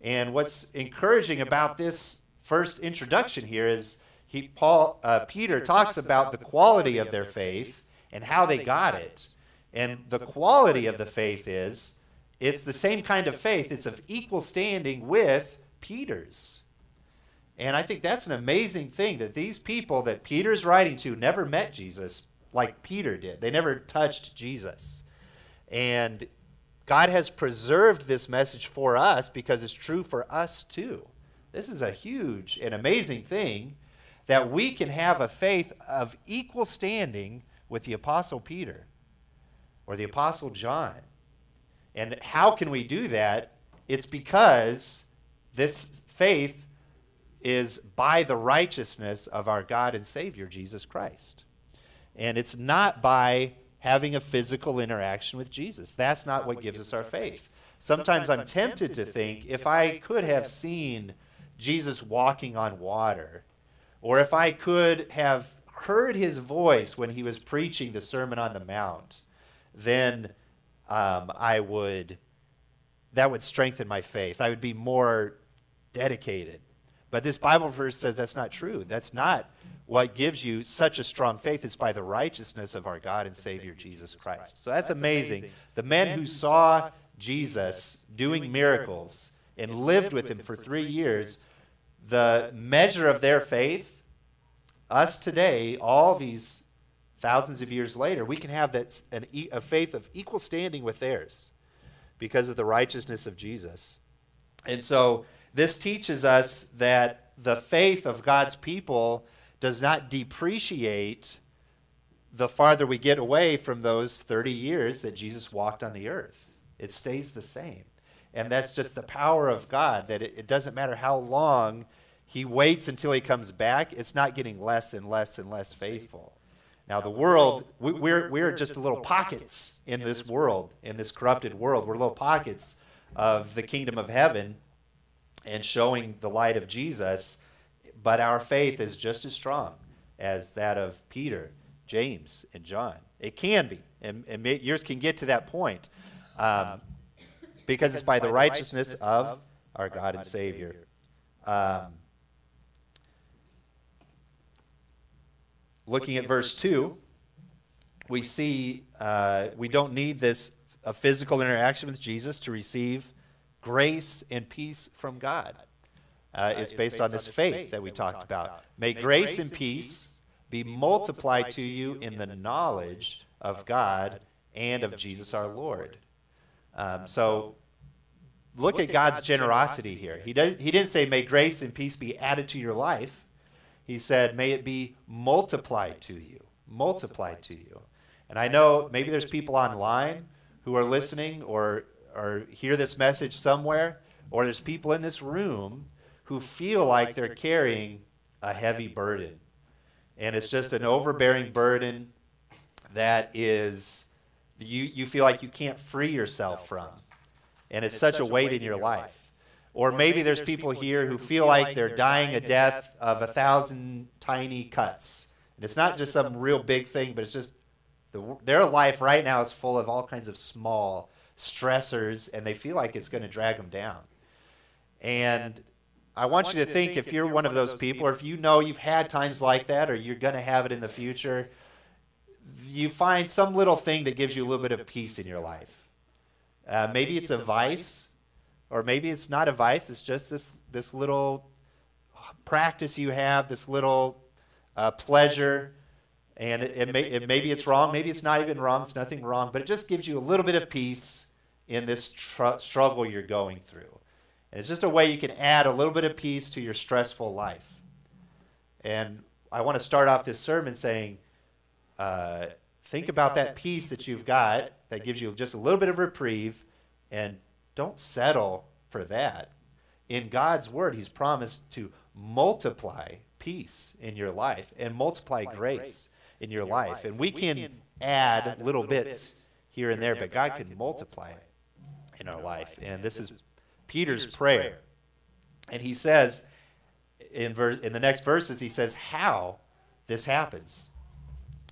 And what's encouraging about this first introduction here is he, Paul, uh, Peter talks about the quality of their faith and how they got it. And the quality of the faith is it's the same kind of faith, it's of equal standing with Peter's. And I think that's an amazing thing that these people that Peter's writing to never met Jesus like Peter did. They never touched Jesus. And God has preserved this message for us because it's true for us too. This is a huge and amazing thing that we can have a faith of equal standing with the Apostle Peter or the Apostle John. And how can we do that? It's because this faith is by the righteousness of our God and Savior, Jesus Christ. And it's not by having a physical interaction with Jesus. That's not what gives us our faith. Sometimes I'm tempted to think if I could have seen Jesus walking on water, or if I could have heard his voice when he was preaching the Sermon on the Mount, then um, I would, that would strengthen my faith. I would be more dedicated. But this Bible verse says that's not true. That's not what gives you such a strong faith. It's by the righteousness of our God and Savior Jesus Christ. So that's amazing. The men who saw Jesus doing miracles and lived with him for three years, the measure of their faith, us today, all these thousands of years later, we can have that an, a faith of equal standing with theirs because of the righteousness of Jesus. And so this teaches us that the faith of God's people does not depreciate the farther we get away from those 30 years that Jesus walked on the earth. It stays the same. And that's just the power of God, that it, it doesn't matter how long he waits until he comes back, it's not getting less and less and less faithful. Now, the world, we, we're, we're just little pockets in this world, in this corrupted world. We're little pockets of the kingdom of heaven and showing the light of Jesus, but our faith is just as strong as that of Peter, James, and John. It can be, and, and yours can get to that point um, because it's by the righteousness of our God and Savior. Um, looking at verse 2, we see uh, we don't need this a physical interaction with Jesus to receive grace and peace from God. Uh, it's based on this faith that we talked about. May grace and peace be multiplied to you in the knowledge of God and of Jesus our Lord. Um, so look at God's generosity here. He, does, he didn't say, may grace and peace be added to your life. He said, may it be multiplied to you. Multiplied to you. And I know maybe there's people online who are listening or, or hear this message somewhere, or there's people in this room who feel like they're carrying a heavy burden. And it's just an overbearing burden that is, you, you feel like you can't free yourself from. And it's such a weight in your life. Or maybe there's people here who feel like they're dying a death of a thousand tiny cuts. And it's not just some real big thing, but it's just the, their life right now is full of all kinds of small stressors, and they feel like it's going to drag them down. And I want you to think if you're one of those people, or if you know you've had times like that, or you're going to have it in the future, you find some little thing that gives you a little bit of peace in your life. Uh, maybe it's a vice, or maybe it's not a vice. It's just this this little practice you have, this little uh, pleasure, and it, it may, it, maybe it's wrong, maybe it's not even wrong. It's nothing wrong, but it just gives you a little bit of peace in this tr- struggle you're going through. And it's just a way you can add a little bit of peace to your stressful life. And I want to start off this sermon saying, uh, think about that peace that you've got that gives you just a little bit of reprieve, and don't settle for that. In God's word, He's promised to multiply peace in your life and multiply grace in your life. And we can add little bits here and there, but God can multiply it in our life. And this is Peter's prayer. And he says in, verse, in the next verses, he says, How this happens.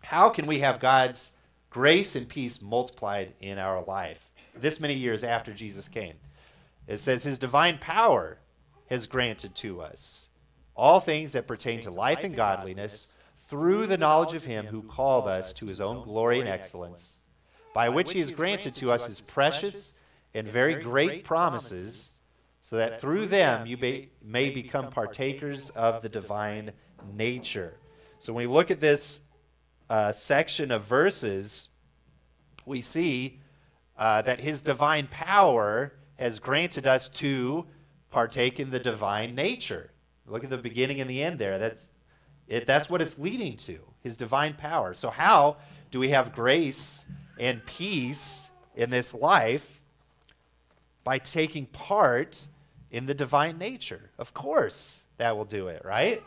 How can we have God's grace and peace multiplied in our life this many years after Jesus came? It says, His divine power has granted to us all things that pertain to life and godliness through the knowledge of Him who called us to His own glory and excellence, by which He has granted to us His precious and very great promises, so that through them you may, may become partakers of the divine nature. So when we look at this uh, section of verses, we see uh, that his divine power has granted us to partake in the divine nature. Look at the beginning and the end there. That's it, that's what it's leading to, his divine power. So how do we have grace and peace in this life? By taking part in the divine nature. Of course, that will do it, right?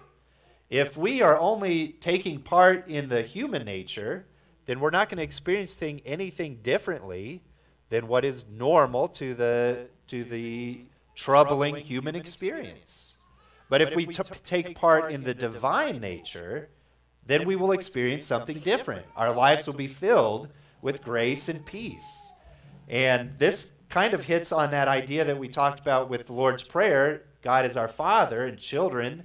If we are only taking part in the human nature, then we're not going to experience thing, anything differently than what is normal to the to the troubling human experience. But if we t- take part in the divine nature, then we will experience something different. Our lives will be filled with grace and peace. And this kind of hits on that idea that we talked about with the Lord's Prayer God is our Father, and children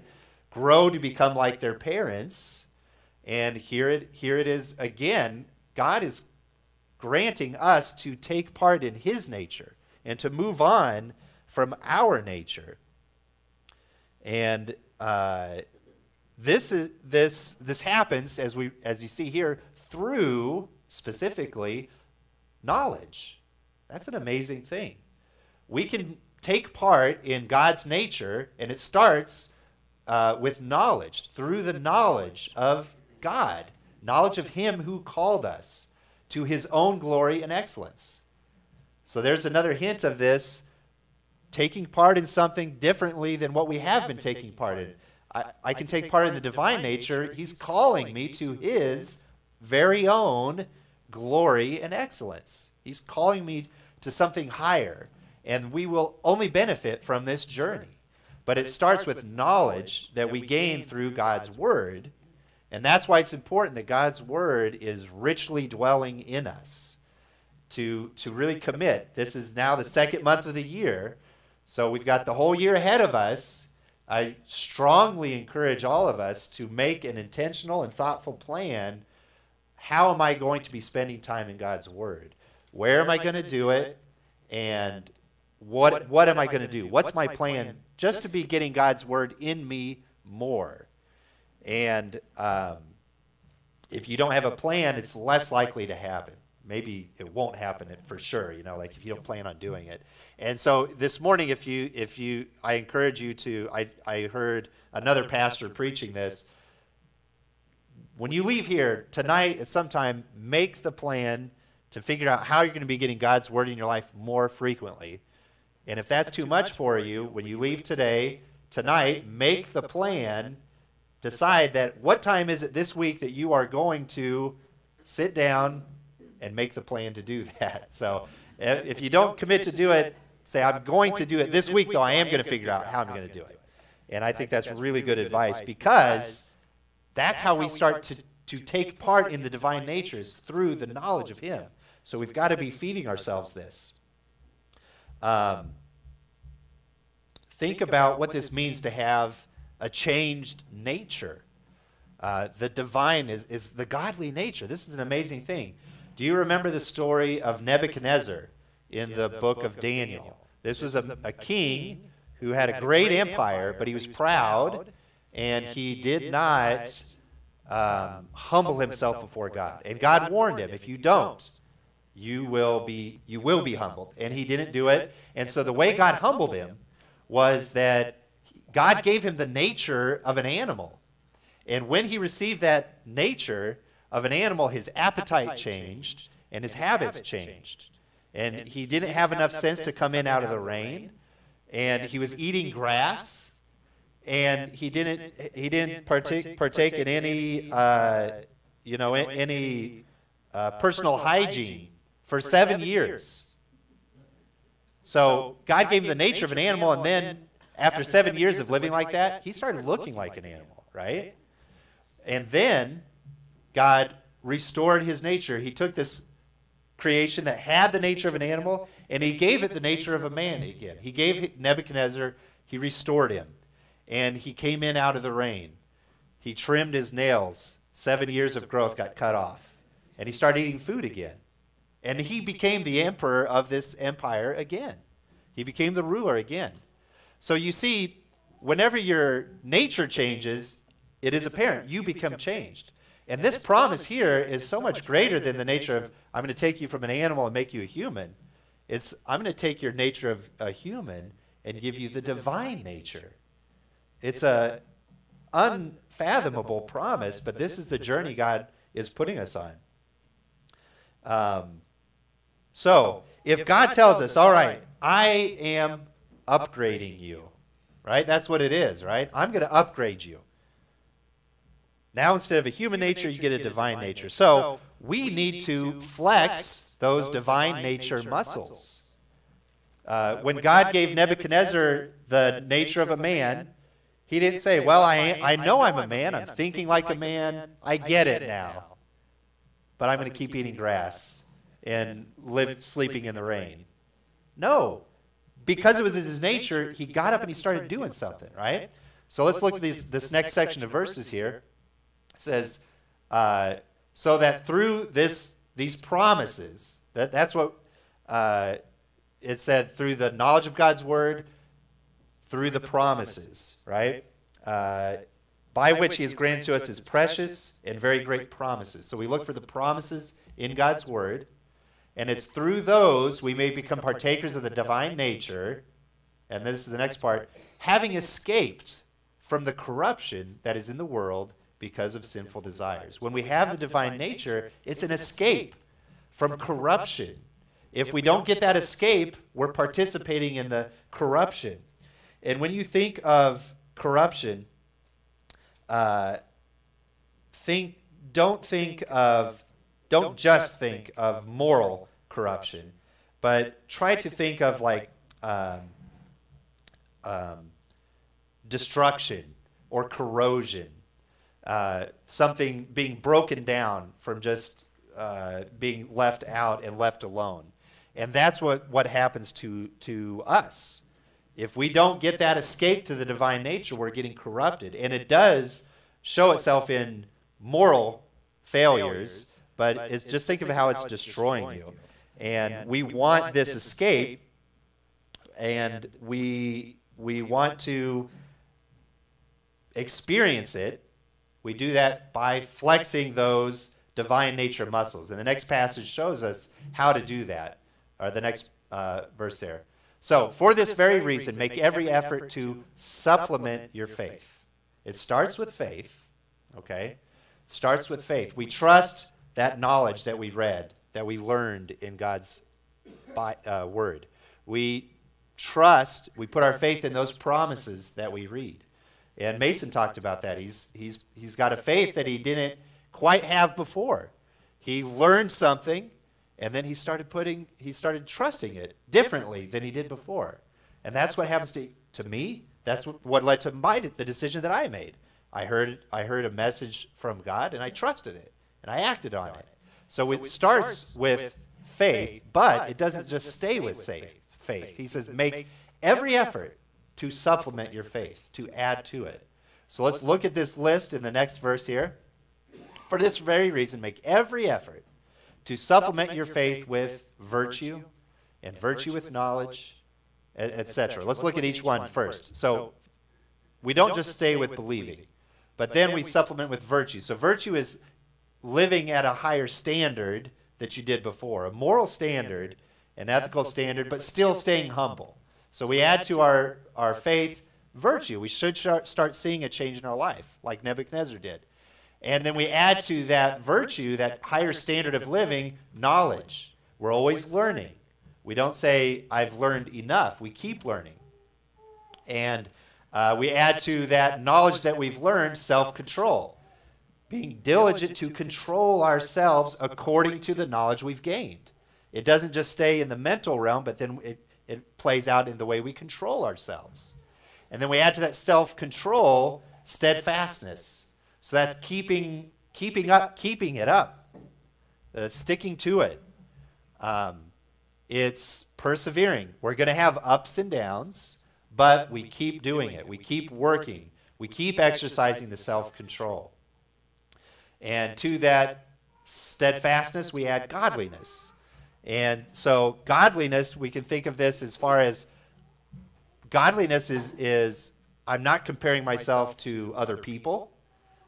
grow to become like their parents. And here it, here it is again God is granting us to take part in His nature and to move on from our nature. And uh, this is this this happens as we as you see here through specifically knowledge. That's an amazing thing. We can take part in God's nature, and it starts uh, with knowledge through the knowledge of God, knowledge of Him who called us to His own glory and excellence. So there's another hint of this taking part in something differently than what we have been taking part in. I, I can take part in the divine nature. He's calling me to His very own glory and excellence. He's calling me to something higher, and we will only benefit from this journey. But it starts with knowledge that we gain through God's Word, and that's why it's important that God's Word is richly dwelling in us to, to really commit. This is now the second month of the year, so we've got the whole year ahead of us. I strongly encourage all of us to make an intentional and thoughtful plan. How am I going to be spending time in God's Word? Where am I going to do it? And what, what am I going to do? What's my plan just to be getting God's Word in me more? And um, if you don't have a plan, it's less likely to happen. Maybe it won't happen for sure, you know, like if you don't plan on doing it. And so this morning, if you, if you, I encourage you to, I, I heard another pastor preaching this. When you leave here tonight at some time, make the plan to figure out how you're going to be getting God's word in your life more frequently. And if that's too much for you, when you leave today, tonight, make the plan. Decide that what time is it this week that you are going to sit down and make the plan to do that. So if if you don't commit to do it, say, I'm going to do it this week, though I am going to figure out how I'm going to do it. And I think that's really good advice because that's how we start to, to take part in the divine natures through the knowledge of Him. So we've got to be feeding ourselves this. Um, think about what this means to have a changed nature. Uh, the divine is, is the godly nature. This is an amazing thing. Do you remember the story of Nebuchadnezzar in the book of Daniel? This was a, a king who had a great empire, but he was proud and he did not um, humble himself before God. And God warned him, if you don't, you will be you will be humbled. And he didn't do it. And so the way God humbled him was that God gave him the nature of an animal. And when he received that nature of an animal, his appetite changed and his habits changed. And he didn't have enough sense to come in out of the rain. And he was eating grass. And he didn't he didn't partake partake in any uh, you know any uh, personal hygiene for seven years. So God gave him the nature of an animal, and then after seven years of living like that, he started looking like an animal, right? And then God restored his nature. He took this creation that had the nature of an animal and he gave it the nature of a man again. He gave Nebuchadnezzar, he restored him. And he came in out of the rain. He trimmed his nails. Seven years of growth got cut off. And he started eating food again. And he became the emperor of this empire again. He became the ruler again. So you see, whenever your nature changes, it is apparent you become changed. And this promise here is so much greater than the nature of, I'm going to take you from an animal and make you a human. It's, I'm going to take your nature of a human and give you the divine nature. It's a unfathomable promise, but this is the journey God is putting us on. Um, so, if God tells us, all right, I am upgrading you, right? That's what it is, right? I'm going to upgrade you. Now, instead of a human nature, you get a divine nature. So, we need to flex those divine nature muscles. Uh, when God gave Nebuchadnezzar the nature of a man, he didn't say, Well, I, I know I'm a man. I'm thinking like a man. I get it now. But I'm going to keep eating grass and live sleeping in the rain. No. Because it was his nature, he got up and he started doing something, right? So let's look at these, this next section of verses here. It says, uh, so that through this, these promises, that, that's what uh, it said, through the knowledge of God's word, through the promises, right? Uh, by which he has granted to us his precious and very great promises. So we look for the promises in God's word, and it's through those we may become partakers of the divine nature. And this is the next part having escaped from the corruption that is in the world because of sinful desires. When we have the divine nature, it's an escape from corruption. If we don't get that escape, we're participating in the corruption. And when you think of corruption, uh, think don't think of don't just think of moral corruption, but try to think of like um, um, destruction or corrosion, uh, something being broken down from just uh, being left out and left alone. And that's what, what happens to, to us. If we don't get that escape to the divine nature, we're getting corrupted. And it does show itself in moral failures, but it's, just think of how it's destroying you. And we want this escape, and we, we want to experience it. We do that by flexing those divine nature muscles. And the next passage shows us how to do that, or the next uh, verse there. So, for this very reason, make every effort to supplement your faith. It starts with faith, okay? It starts with faith. We trust that knowledge that we read, that we learned in God's bi- uh, word. We trust, we put our faith in those promises that we read. And Mason talked about that. He's, he's, he's got a faith that he didn't quite have before. He learned something, and then he started putting, he started trusting it differently than he did before. And that's what happens to, to me. That's what, what led to my, the decision that I made. I heard, I heard a message from God, and I trusted it, and I acted on it. So it starts with faith, but it doesn't just stay with faith. He says, make every effort to supplement your faith, to add to it. So let's look at this list in the next verse here. For this very reason, make every effort to supplement your faith with virtue, and virtue with knowledge, etc. Let's look at each one first. So we don't just stay with believing, but then we supplement with virtue. So virtue is living at a higher standard that you did before, a moral standard, an ethical standard, but still staying humble. So we add to our, our faith virtue. We should start seeing a change in our life, like Nebuchadnezzar did. And then we add to that virtue, that higher standard of living, knowledge. We're always learning. We don't say, I've learned enough. We keep learning. And uh, we add to that knowledge that we've learned self control, being diligent to control ourselves according to the knowledge we've gained. It doesn't just stay in the mental realm, but then it, it plays out in the way we control ourselves. And then we add to that self control steadfastness. So that's keeping, keeping, up, keeping it up, uh, sticking to it. Um, it's persevering. We're going to have ups and downs, but we keep doing it. We keep working. We keep exercising the self control. And to that steadfastness, we add godliness. And so, godliness, we can think of this as far as godliness is, is I'm not comparing myself to other people.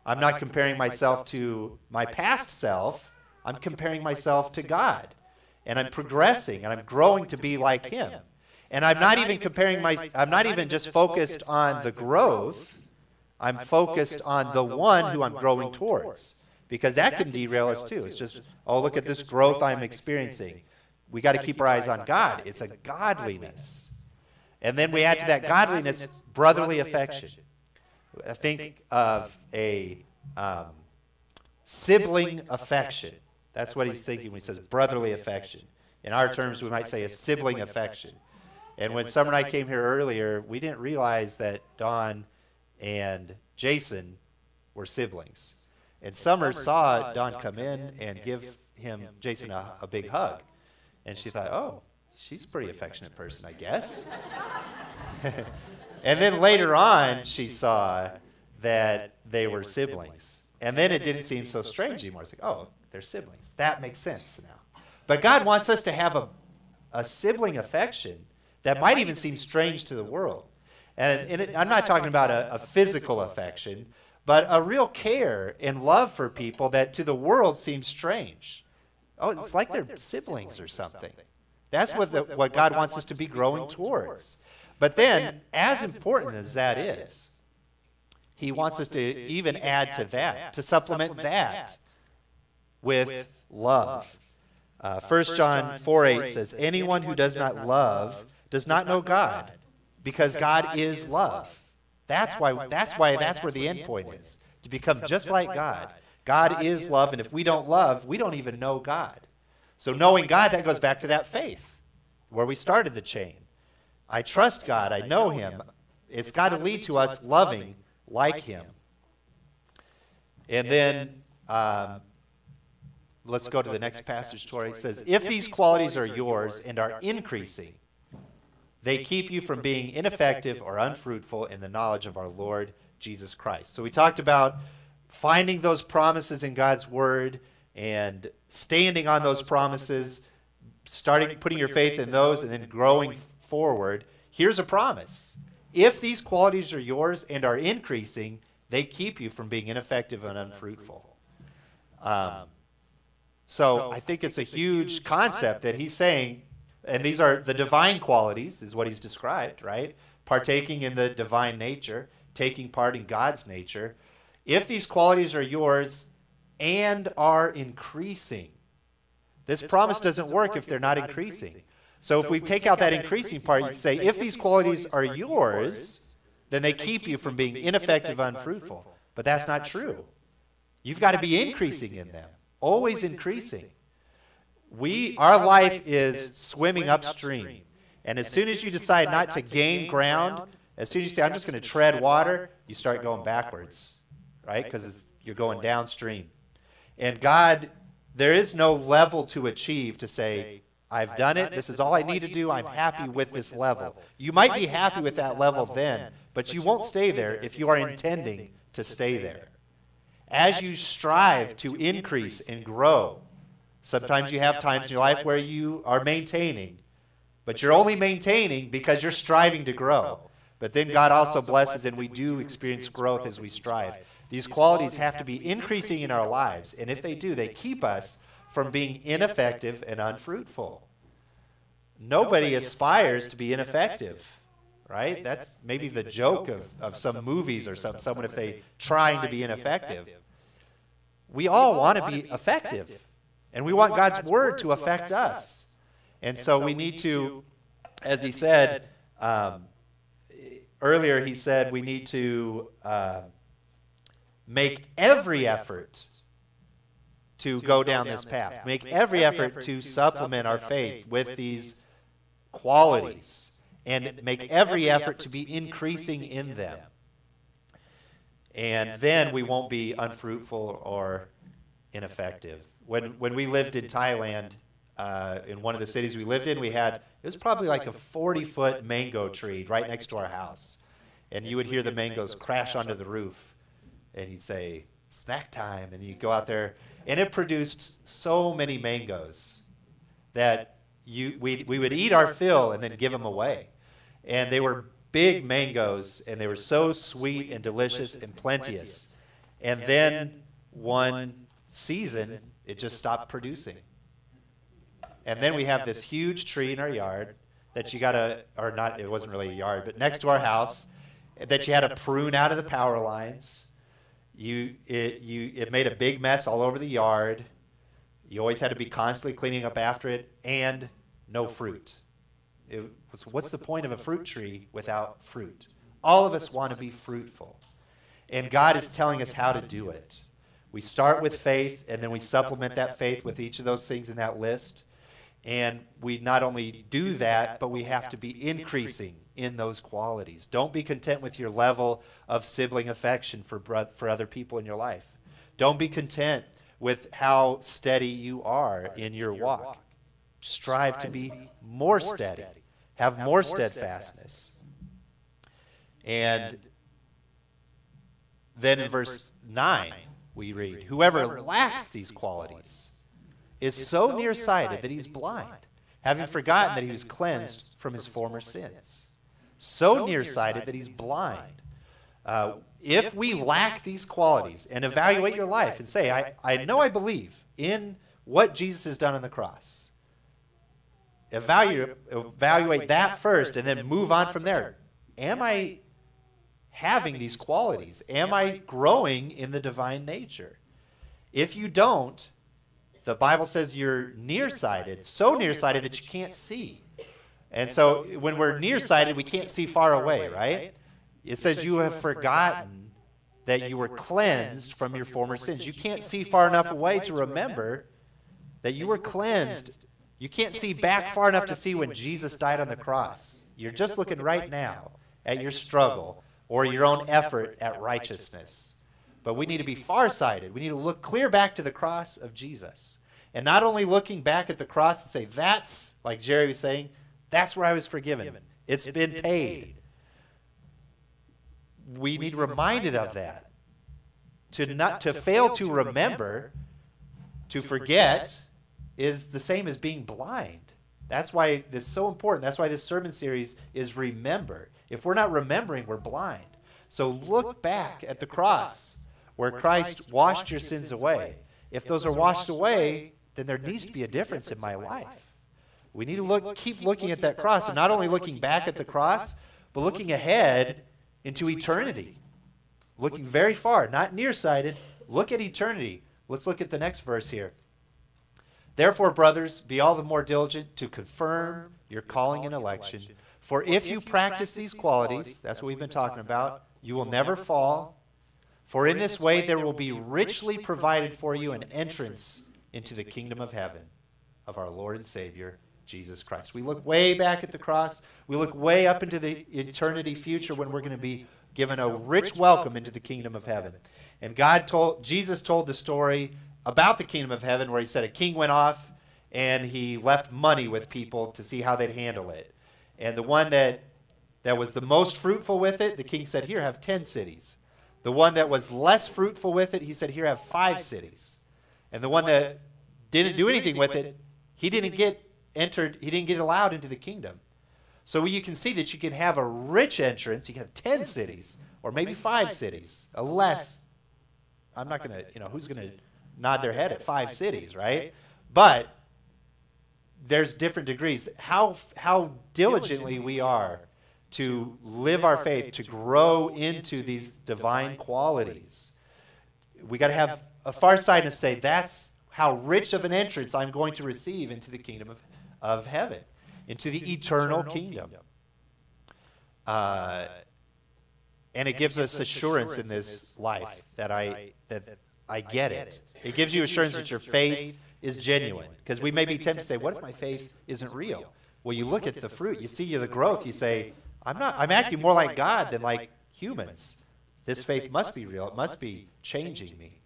I'm not comparing myself to my past self. I'm comparing myself to God. And I'm progressing and I'm growing to be like Him. And I'm not even comparing my, I'm not even just focused on the growth. I'm focused on the one who I'm growing towards. Because that can derail us too. It's just, oh, look at this growth I'm experiencing. We got to keep our eyes on God. It's a godliness. And then we add to that godliness brotherly affection. I think of a um, sibling affection. That's what he's thinking when he says brotherly affection. In our terms, we might say a sibling affection. And when Summer and I came here earlier, we didn't realize that Don and Jason were siblings. And Summer saw Don come in and give him, Jason, a, a big hug. And she thought, oh, oh she's a pretty affectionate person, I guess. and then later on, she saw that they were siblings. And then it didn't seem so strange anymore. It's like, oh, they're siblings. That makes sense now. But God wants us to have a, a sibling affection that might even seem strange to the world. And, and it, I'm not talking about a, a physical affection, but a real care and love for people that to the world seems strange. Oh, it's like they're siblings or something. That's what, the, what God wants us to be growing towards. But then, as important as that is, He wants us to even add to that, to supplement that with love. Uh, 1 John 4 8 says, Anyone who does not love does not know God, because God is love. That's why, that's why that's where the end point is, to become just like God. God is love, and if we don't love, we don't even know God. So knowing God, that goes back to that faith, where we started the chain. I trust God, I know Him. It's got to lead to us loving like Him. And then um, let's go to the next passage, Tori. It says, If these qualities are yours and are increasing, they keep you from being ineffective or unfruitful in the knowledge of our Lord Jesus Christ. So we talked about finding those promises in God's Word and standing on those promises, starting putting your faith in those, and then growing forward. Here's a promise. If these qualities are yours and are increasing, they keep you from being ineffective and unfruitful. Um, so I think it's a huge concept that he's saying, and these are the divine qualities, is what he's described, right? Partaking in the divine nature, taking part in God's nature. If these qualities are yours and are increasing, this promise doesn't work if they're not increasing. So if we take out that increasing part, you say, if these qualities are yours, then they keep you from being ineffective, unfruitful. But that's not true. You've got to be increasing in them, always increasing. We, our life is swimming upstream. And as soon as you decide not to gain ground, as soon as you say, I'm just going to tread water, you start going backwards, right? Because you're going downstream. And God, there is no level to achieve to say, I've done it. This is all I need to do. I'm happy with this level. You might be happy with that level then, but you won't stay there if you are intending to stay there. As you strive to increase and grow, sometimes you have times in your life where you are maintaining, but you're only maintaining because you're striving to grow. But then God also blesses, and we do experience growth as we strive. These qualities have to be increasing in our lives, and if they do, they keep us from being ineffective and unfruitful. Nobody aspires to be ineffective, right? That's maybe the joke of, of some movies or some, someone if they trying to be ineffective. We all want to be effective, and we want God's word to affect us. And so we need to, as he said um, earlier, he said we need to uh, make every effort to go down this path. Make every effort to supplement our faith with these qualities and make every effort to be increasing in them. And then we won't be unfruitful or ineffective. When, when we lived in Thailand, uh, in one of the cities we lived in, we had, it was probably like a 40 foot mango tree right next to our house. And you would hear the mangoes crash onto the roof. And you'd say, snack time. And you'd go out there and it produced so many mangoes that you, we, we would eat our fill and then give them away. And they were big mangoes, and they were so sweet and delicious and plenteous. And then one season, it just stopped producing. And then we have this huge tree in our yard that you got to, or not, it wasn't really a yard, but next to our house, that you had to prune out of the power lines you it you it made a big mess all over the yard. You always had to be constantly cleaning up after it, and no fruit. It was, what's the point of a fruit tree without fruit? All of us want to be fruitful, and God is telling us how to do it. We start with faith, and then we supplement that faith with each of those things in that list. And we not only do that, but we have to be increasing in those qualities. Don't be content with your level of sibling affection for, bro- for other people in your life. Don't be content with how steady you are in your walk. Strive to be more steady, have more steadfastness. And then in verse 9, we read, Whoever lacks these qualities is so nearsighted that he's blind, having forgotten that he was cleansed from his former sins. So nearsighted that he's blind. Uh, if we lack these qualities and evaluate your life and say, I, I know I believe in what Jesus has done on the cross, evaluate, evaluate that first and then move on from there. Am I having these qualities? Am I growing in the divine nature? If you don't, the Bible says you're nearsighted, so nearsighted that you can't see. And so when we're nearsighted, we can't see far away, right? It says you have forgotten that you were cleansed from your former sins. You can't see far enough away to remember that you were cleansed. You can't see back far enough to see when Jesus died on the cross. You're just looking right now at your struggle or your own effort at righteousness. But we need to be farsighted. We need to look clear back to the cross of Jesus. And not only looking back at the cross and say, that's, like Jerry was saying, that's where I was forgiven. It's been paid. We need reminded of that. To not to fail to remember, to forget, is the same as being blind. That's why this is so important. That's why this sermon series is remember. If we're not remembering, we're blind. So look back at the cross where Christ washed your sins away. If those are washed away, then there needs to be a difference in my life. We need to look, keep looking at that cross, and not only looking back at the cross, but looking ahead into eternity. Looking very far, not nearsighted. Look at eternity. Let's look at the next verse here. Therefore, brothers, be all the more diligent to confirm your calling and election. For if you practice these qualities, that's what we've been talking about, you will never fall. For in this way there will be richly provided for you an entrance into the kingdom of heaven of our Lord and Savior, Jesus Christ. We look way back at the cross. We look way up into the eternity future when we're going to be given a rich welcome into the kingdom of heaven. And God told Jesus told the story about the kingdom of heaven where he said a king went off and he left money with people to see how they'd handle it. And the one that that was the most fruitful with it, the king said, "Here have 10 cities." The one that was less fruitful with it, he said, "Here have 5 cities." And the one that didn't do anything with it, he didn't get entered, he didn't get allowed into the kingdom. So you can see that you can have a rich entrance, you can have 10 cities or maybe 5 cities, a less I'm not going to, you know, who's going to nod their head at 5 cities, right? But there's different degrees. How how diligently we are to live our faith, to grow into these divine qualities. We got to have a far sight and say that's how rich of an entrance I'm going to receive into the kingdom of, of heaven, into the eternal kingdom. Uh, and it gives us assurance in this life that I that I get it. It gives you assurance that your faith is genuine. Because we may be tempted to say, "What if my faith isn't real?" Well, you look at the fruit, you see the growth, you say, "I'm not. I'm acting more like God than like humans. This faith must be real. It must be changing me."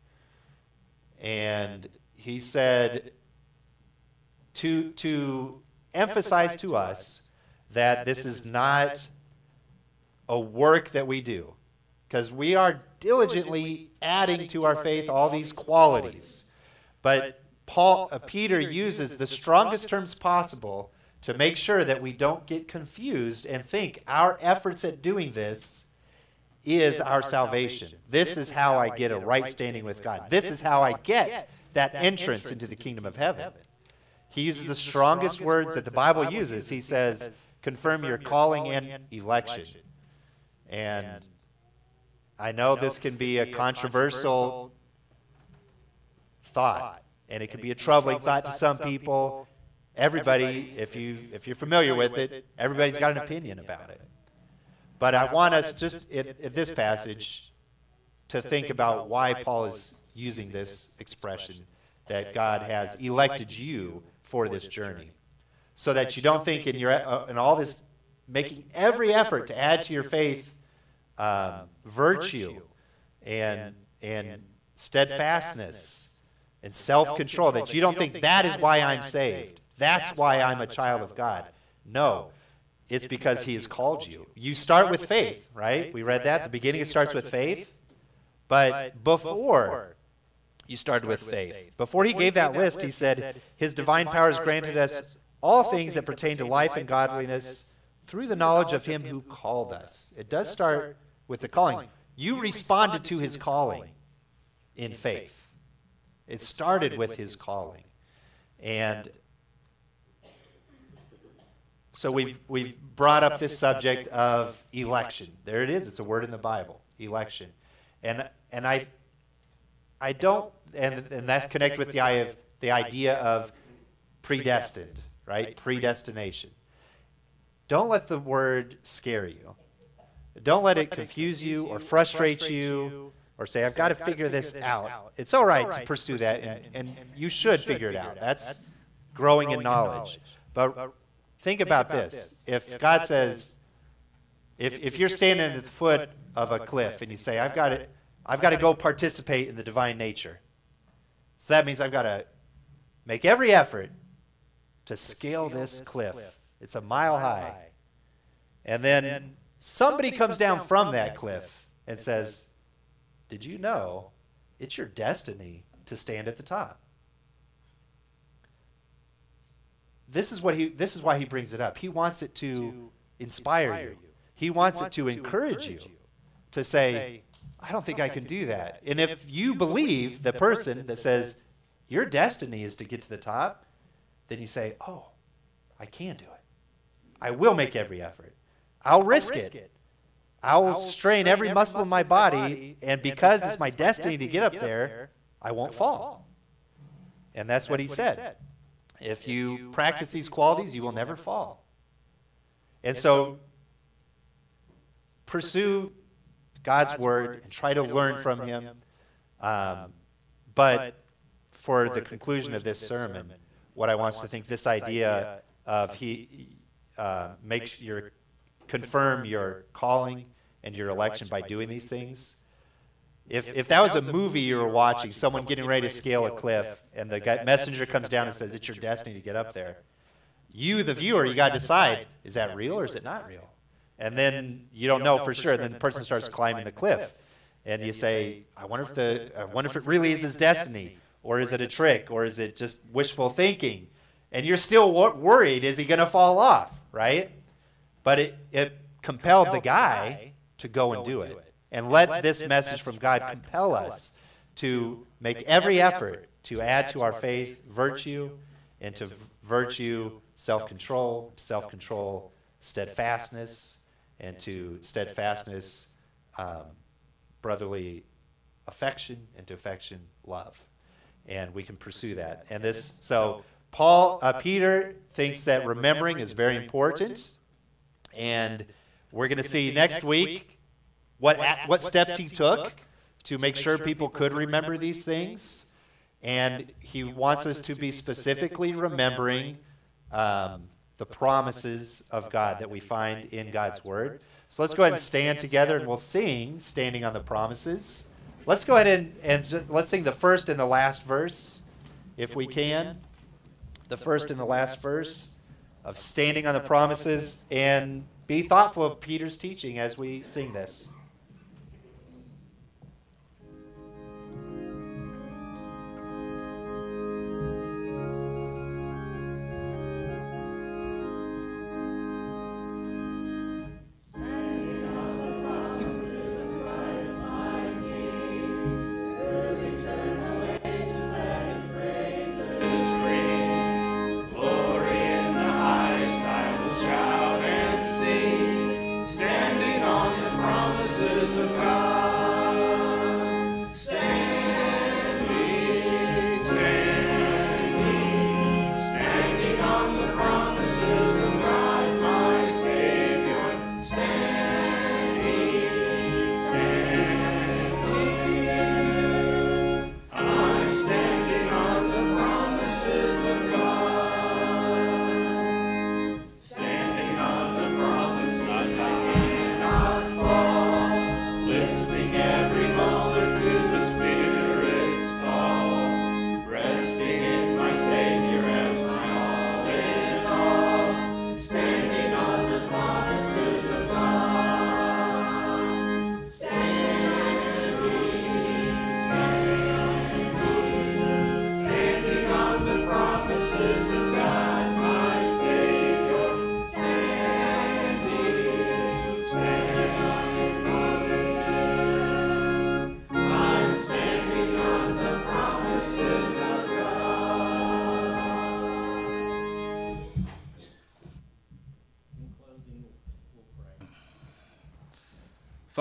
And he said to to emphasize to us that this is not a work that we do because we are diligently adding to our faith all these qualities. But Paul, uh, Peter uses the strongest terms possible to make sure that we don't get confused and think our efforts at doing this is our salvation. This is how I get a right standing with God. This is how I get that entrance into the kingdom of heaven. He uses the strongest words that the Bible uses. He says, confirm your calling and election. And I know this can be a controversial thought, and it can be a troubling thought to some people. Everybody, if you if you're familiar with it, everybody's got an opinion about it. But I want us just at, at this passage to think about why Paul is using this expression that God has elected you for this journey, so that you don't think in your uh, in all this making every effort to add to your faith um, virtue and and steadfastness and self-control that you don't think that is why I'm saved. That's why I'm a child of God. No, it's because He has called you. You start with faith, right? We read that the beginning. It starts with faith, but before you started with faith, before He gave that list, He said His divine powers granted us all things that pertain to life and godliness through the knowledge of Him who called us. It does start with the calling. You responded to His calling in faith. It started with His calling, and so we've, we've brought up this subject of election. There it is. It's a word in the Bible, election. And, and I, I don't, and, and that's connected with the, of, the idea of predestined, right? Predestination. Don't let the word scare you. Don't let it confuse you or frustrate you or say, I've got to figure this out. It's all right to pursue that, and, and you should figure it out. That's growing in knowledge. But think about this. If God says, if, if you're standing at the foot of a cliff and you say, I've got to, I've got to go participate in the divine nature. So that means I've got to make every effort to scale this cliff. It's a mile high. And then somebody comes down from that cliff and says, Did you know it's your destiny to stand at the top? This is what he this is why he brings it up. He wants it to inspire you. He wants it to encourage you to say, I don't think I can do that. And if you believe the person that says your destiny is to get to the top, then you say, Oh, I can do it. I will make every effort. I'll risk it. I'll strain every muscle in my body, and because it's my destiny to get up there, I won't fall. And that's what he said. If you practice these qualities, you will never fall. And so, pursue God's word and try to learn from him. Um, but for the conclusion of this sermon, what I want us to think this idea of he uh, makes your confirm your calling and your election by doing these things. If, if that was a movie you were watching, someone getting ready to scale a cliff, and the guy, messenger comes down and says, It's your destiny to get up there, you, the viewer, you got to decide is that real or is it not real? And then you don't know for sure. Then the person starts climbing the cliff, and you say, I wonder if, the, I wonder if it really is his destiny, or is it a trick, or is it just wishful thinking? And you're still wor- worried, is he going to fall off, right? But it, it compelled the guy to go and do it. And let this message from God compel us to make every effort to add to our faith virtue, and to virtue self control, self control steadfastness, and to steadfastness um, brotherly affection, and to affection love. And we can pursue that. And this, so Paul, uh, Peter thinks that remembering is very important. And we're going to see next week what, a- what steps he took to make sure people could remember these things. And he wants us to be specifically remembering um, the promises of God that we find in God's Word. So let's go ahead and stand together and we'll sing Standing on the Promises. Let's go ahead and, and ju- let's sing the first and the last verse, if we can. The first and the last verse of Standing on the Promises. And be thoughtful of Peter's teaching as we sing this.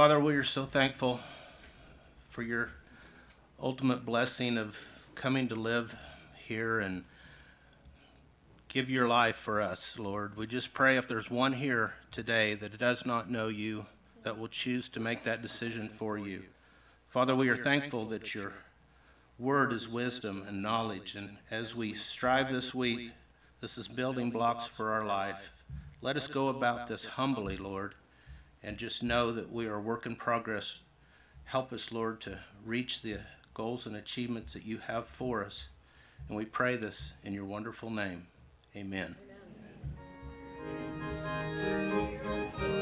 Father, we are so thankful for your ultimate blessing of coming to live here and give your life for us, Lord. We just pray if there's one here today that does not know you, that will choose to make that decision for you. Father, we are thankful that your word is wisdom and knowledge. And as we strive this week, this is building blocks for our life. Let us go about this humbly, Lord, and just know that we are a work in progress. Help us, Lord, to reach the goals and achievements that you have for us. And we pray this in your wonderful name. Amen. Amen.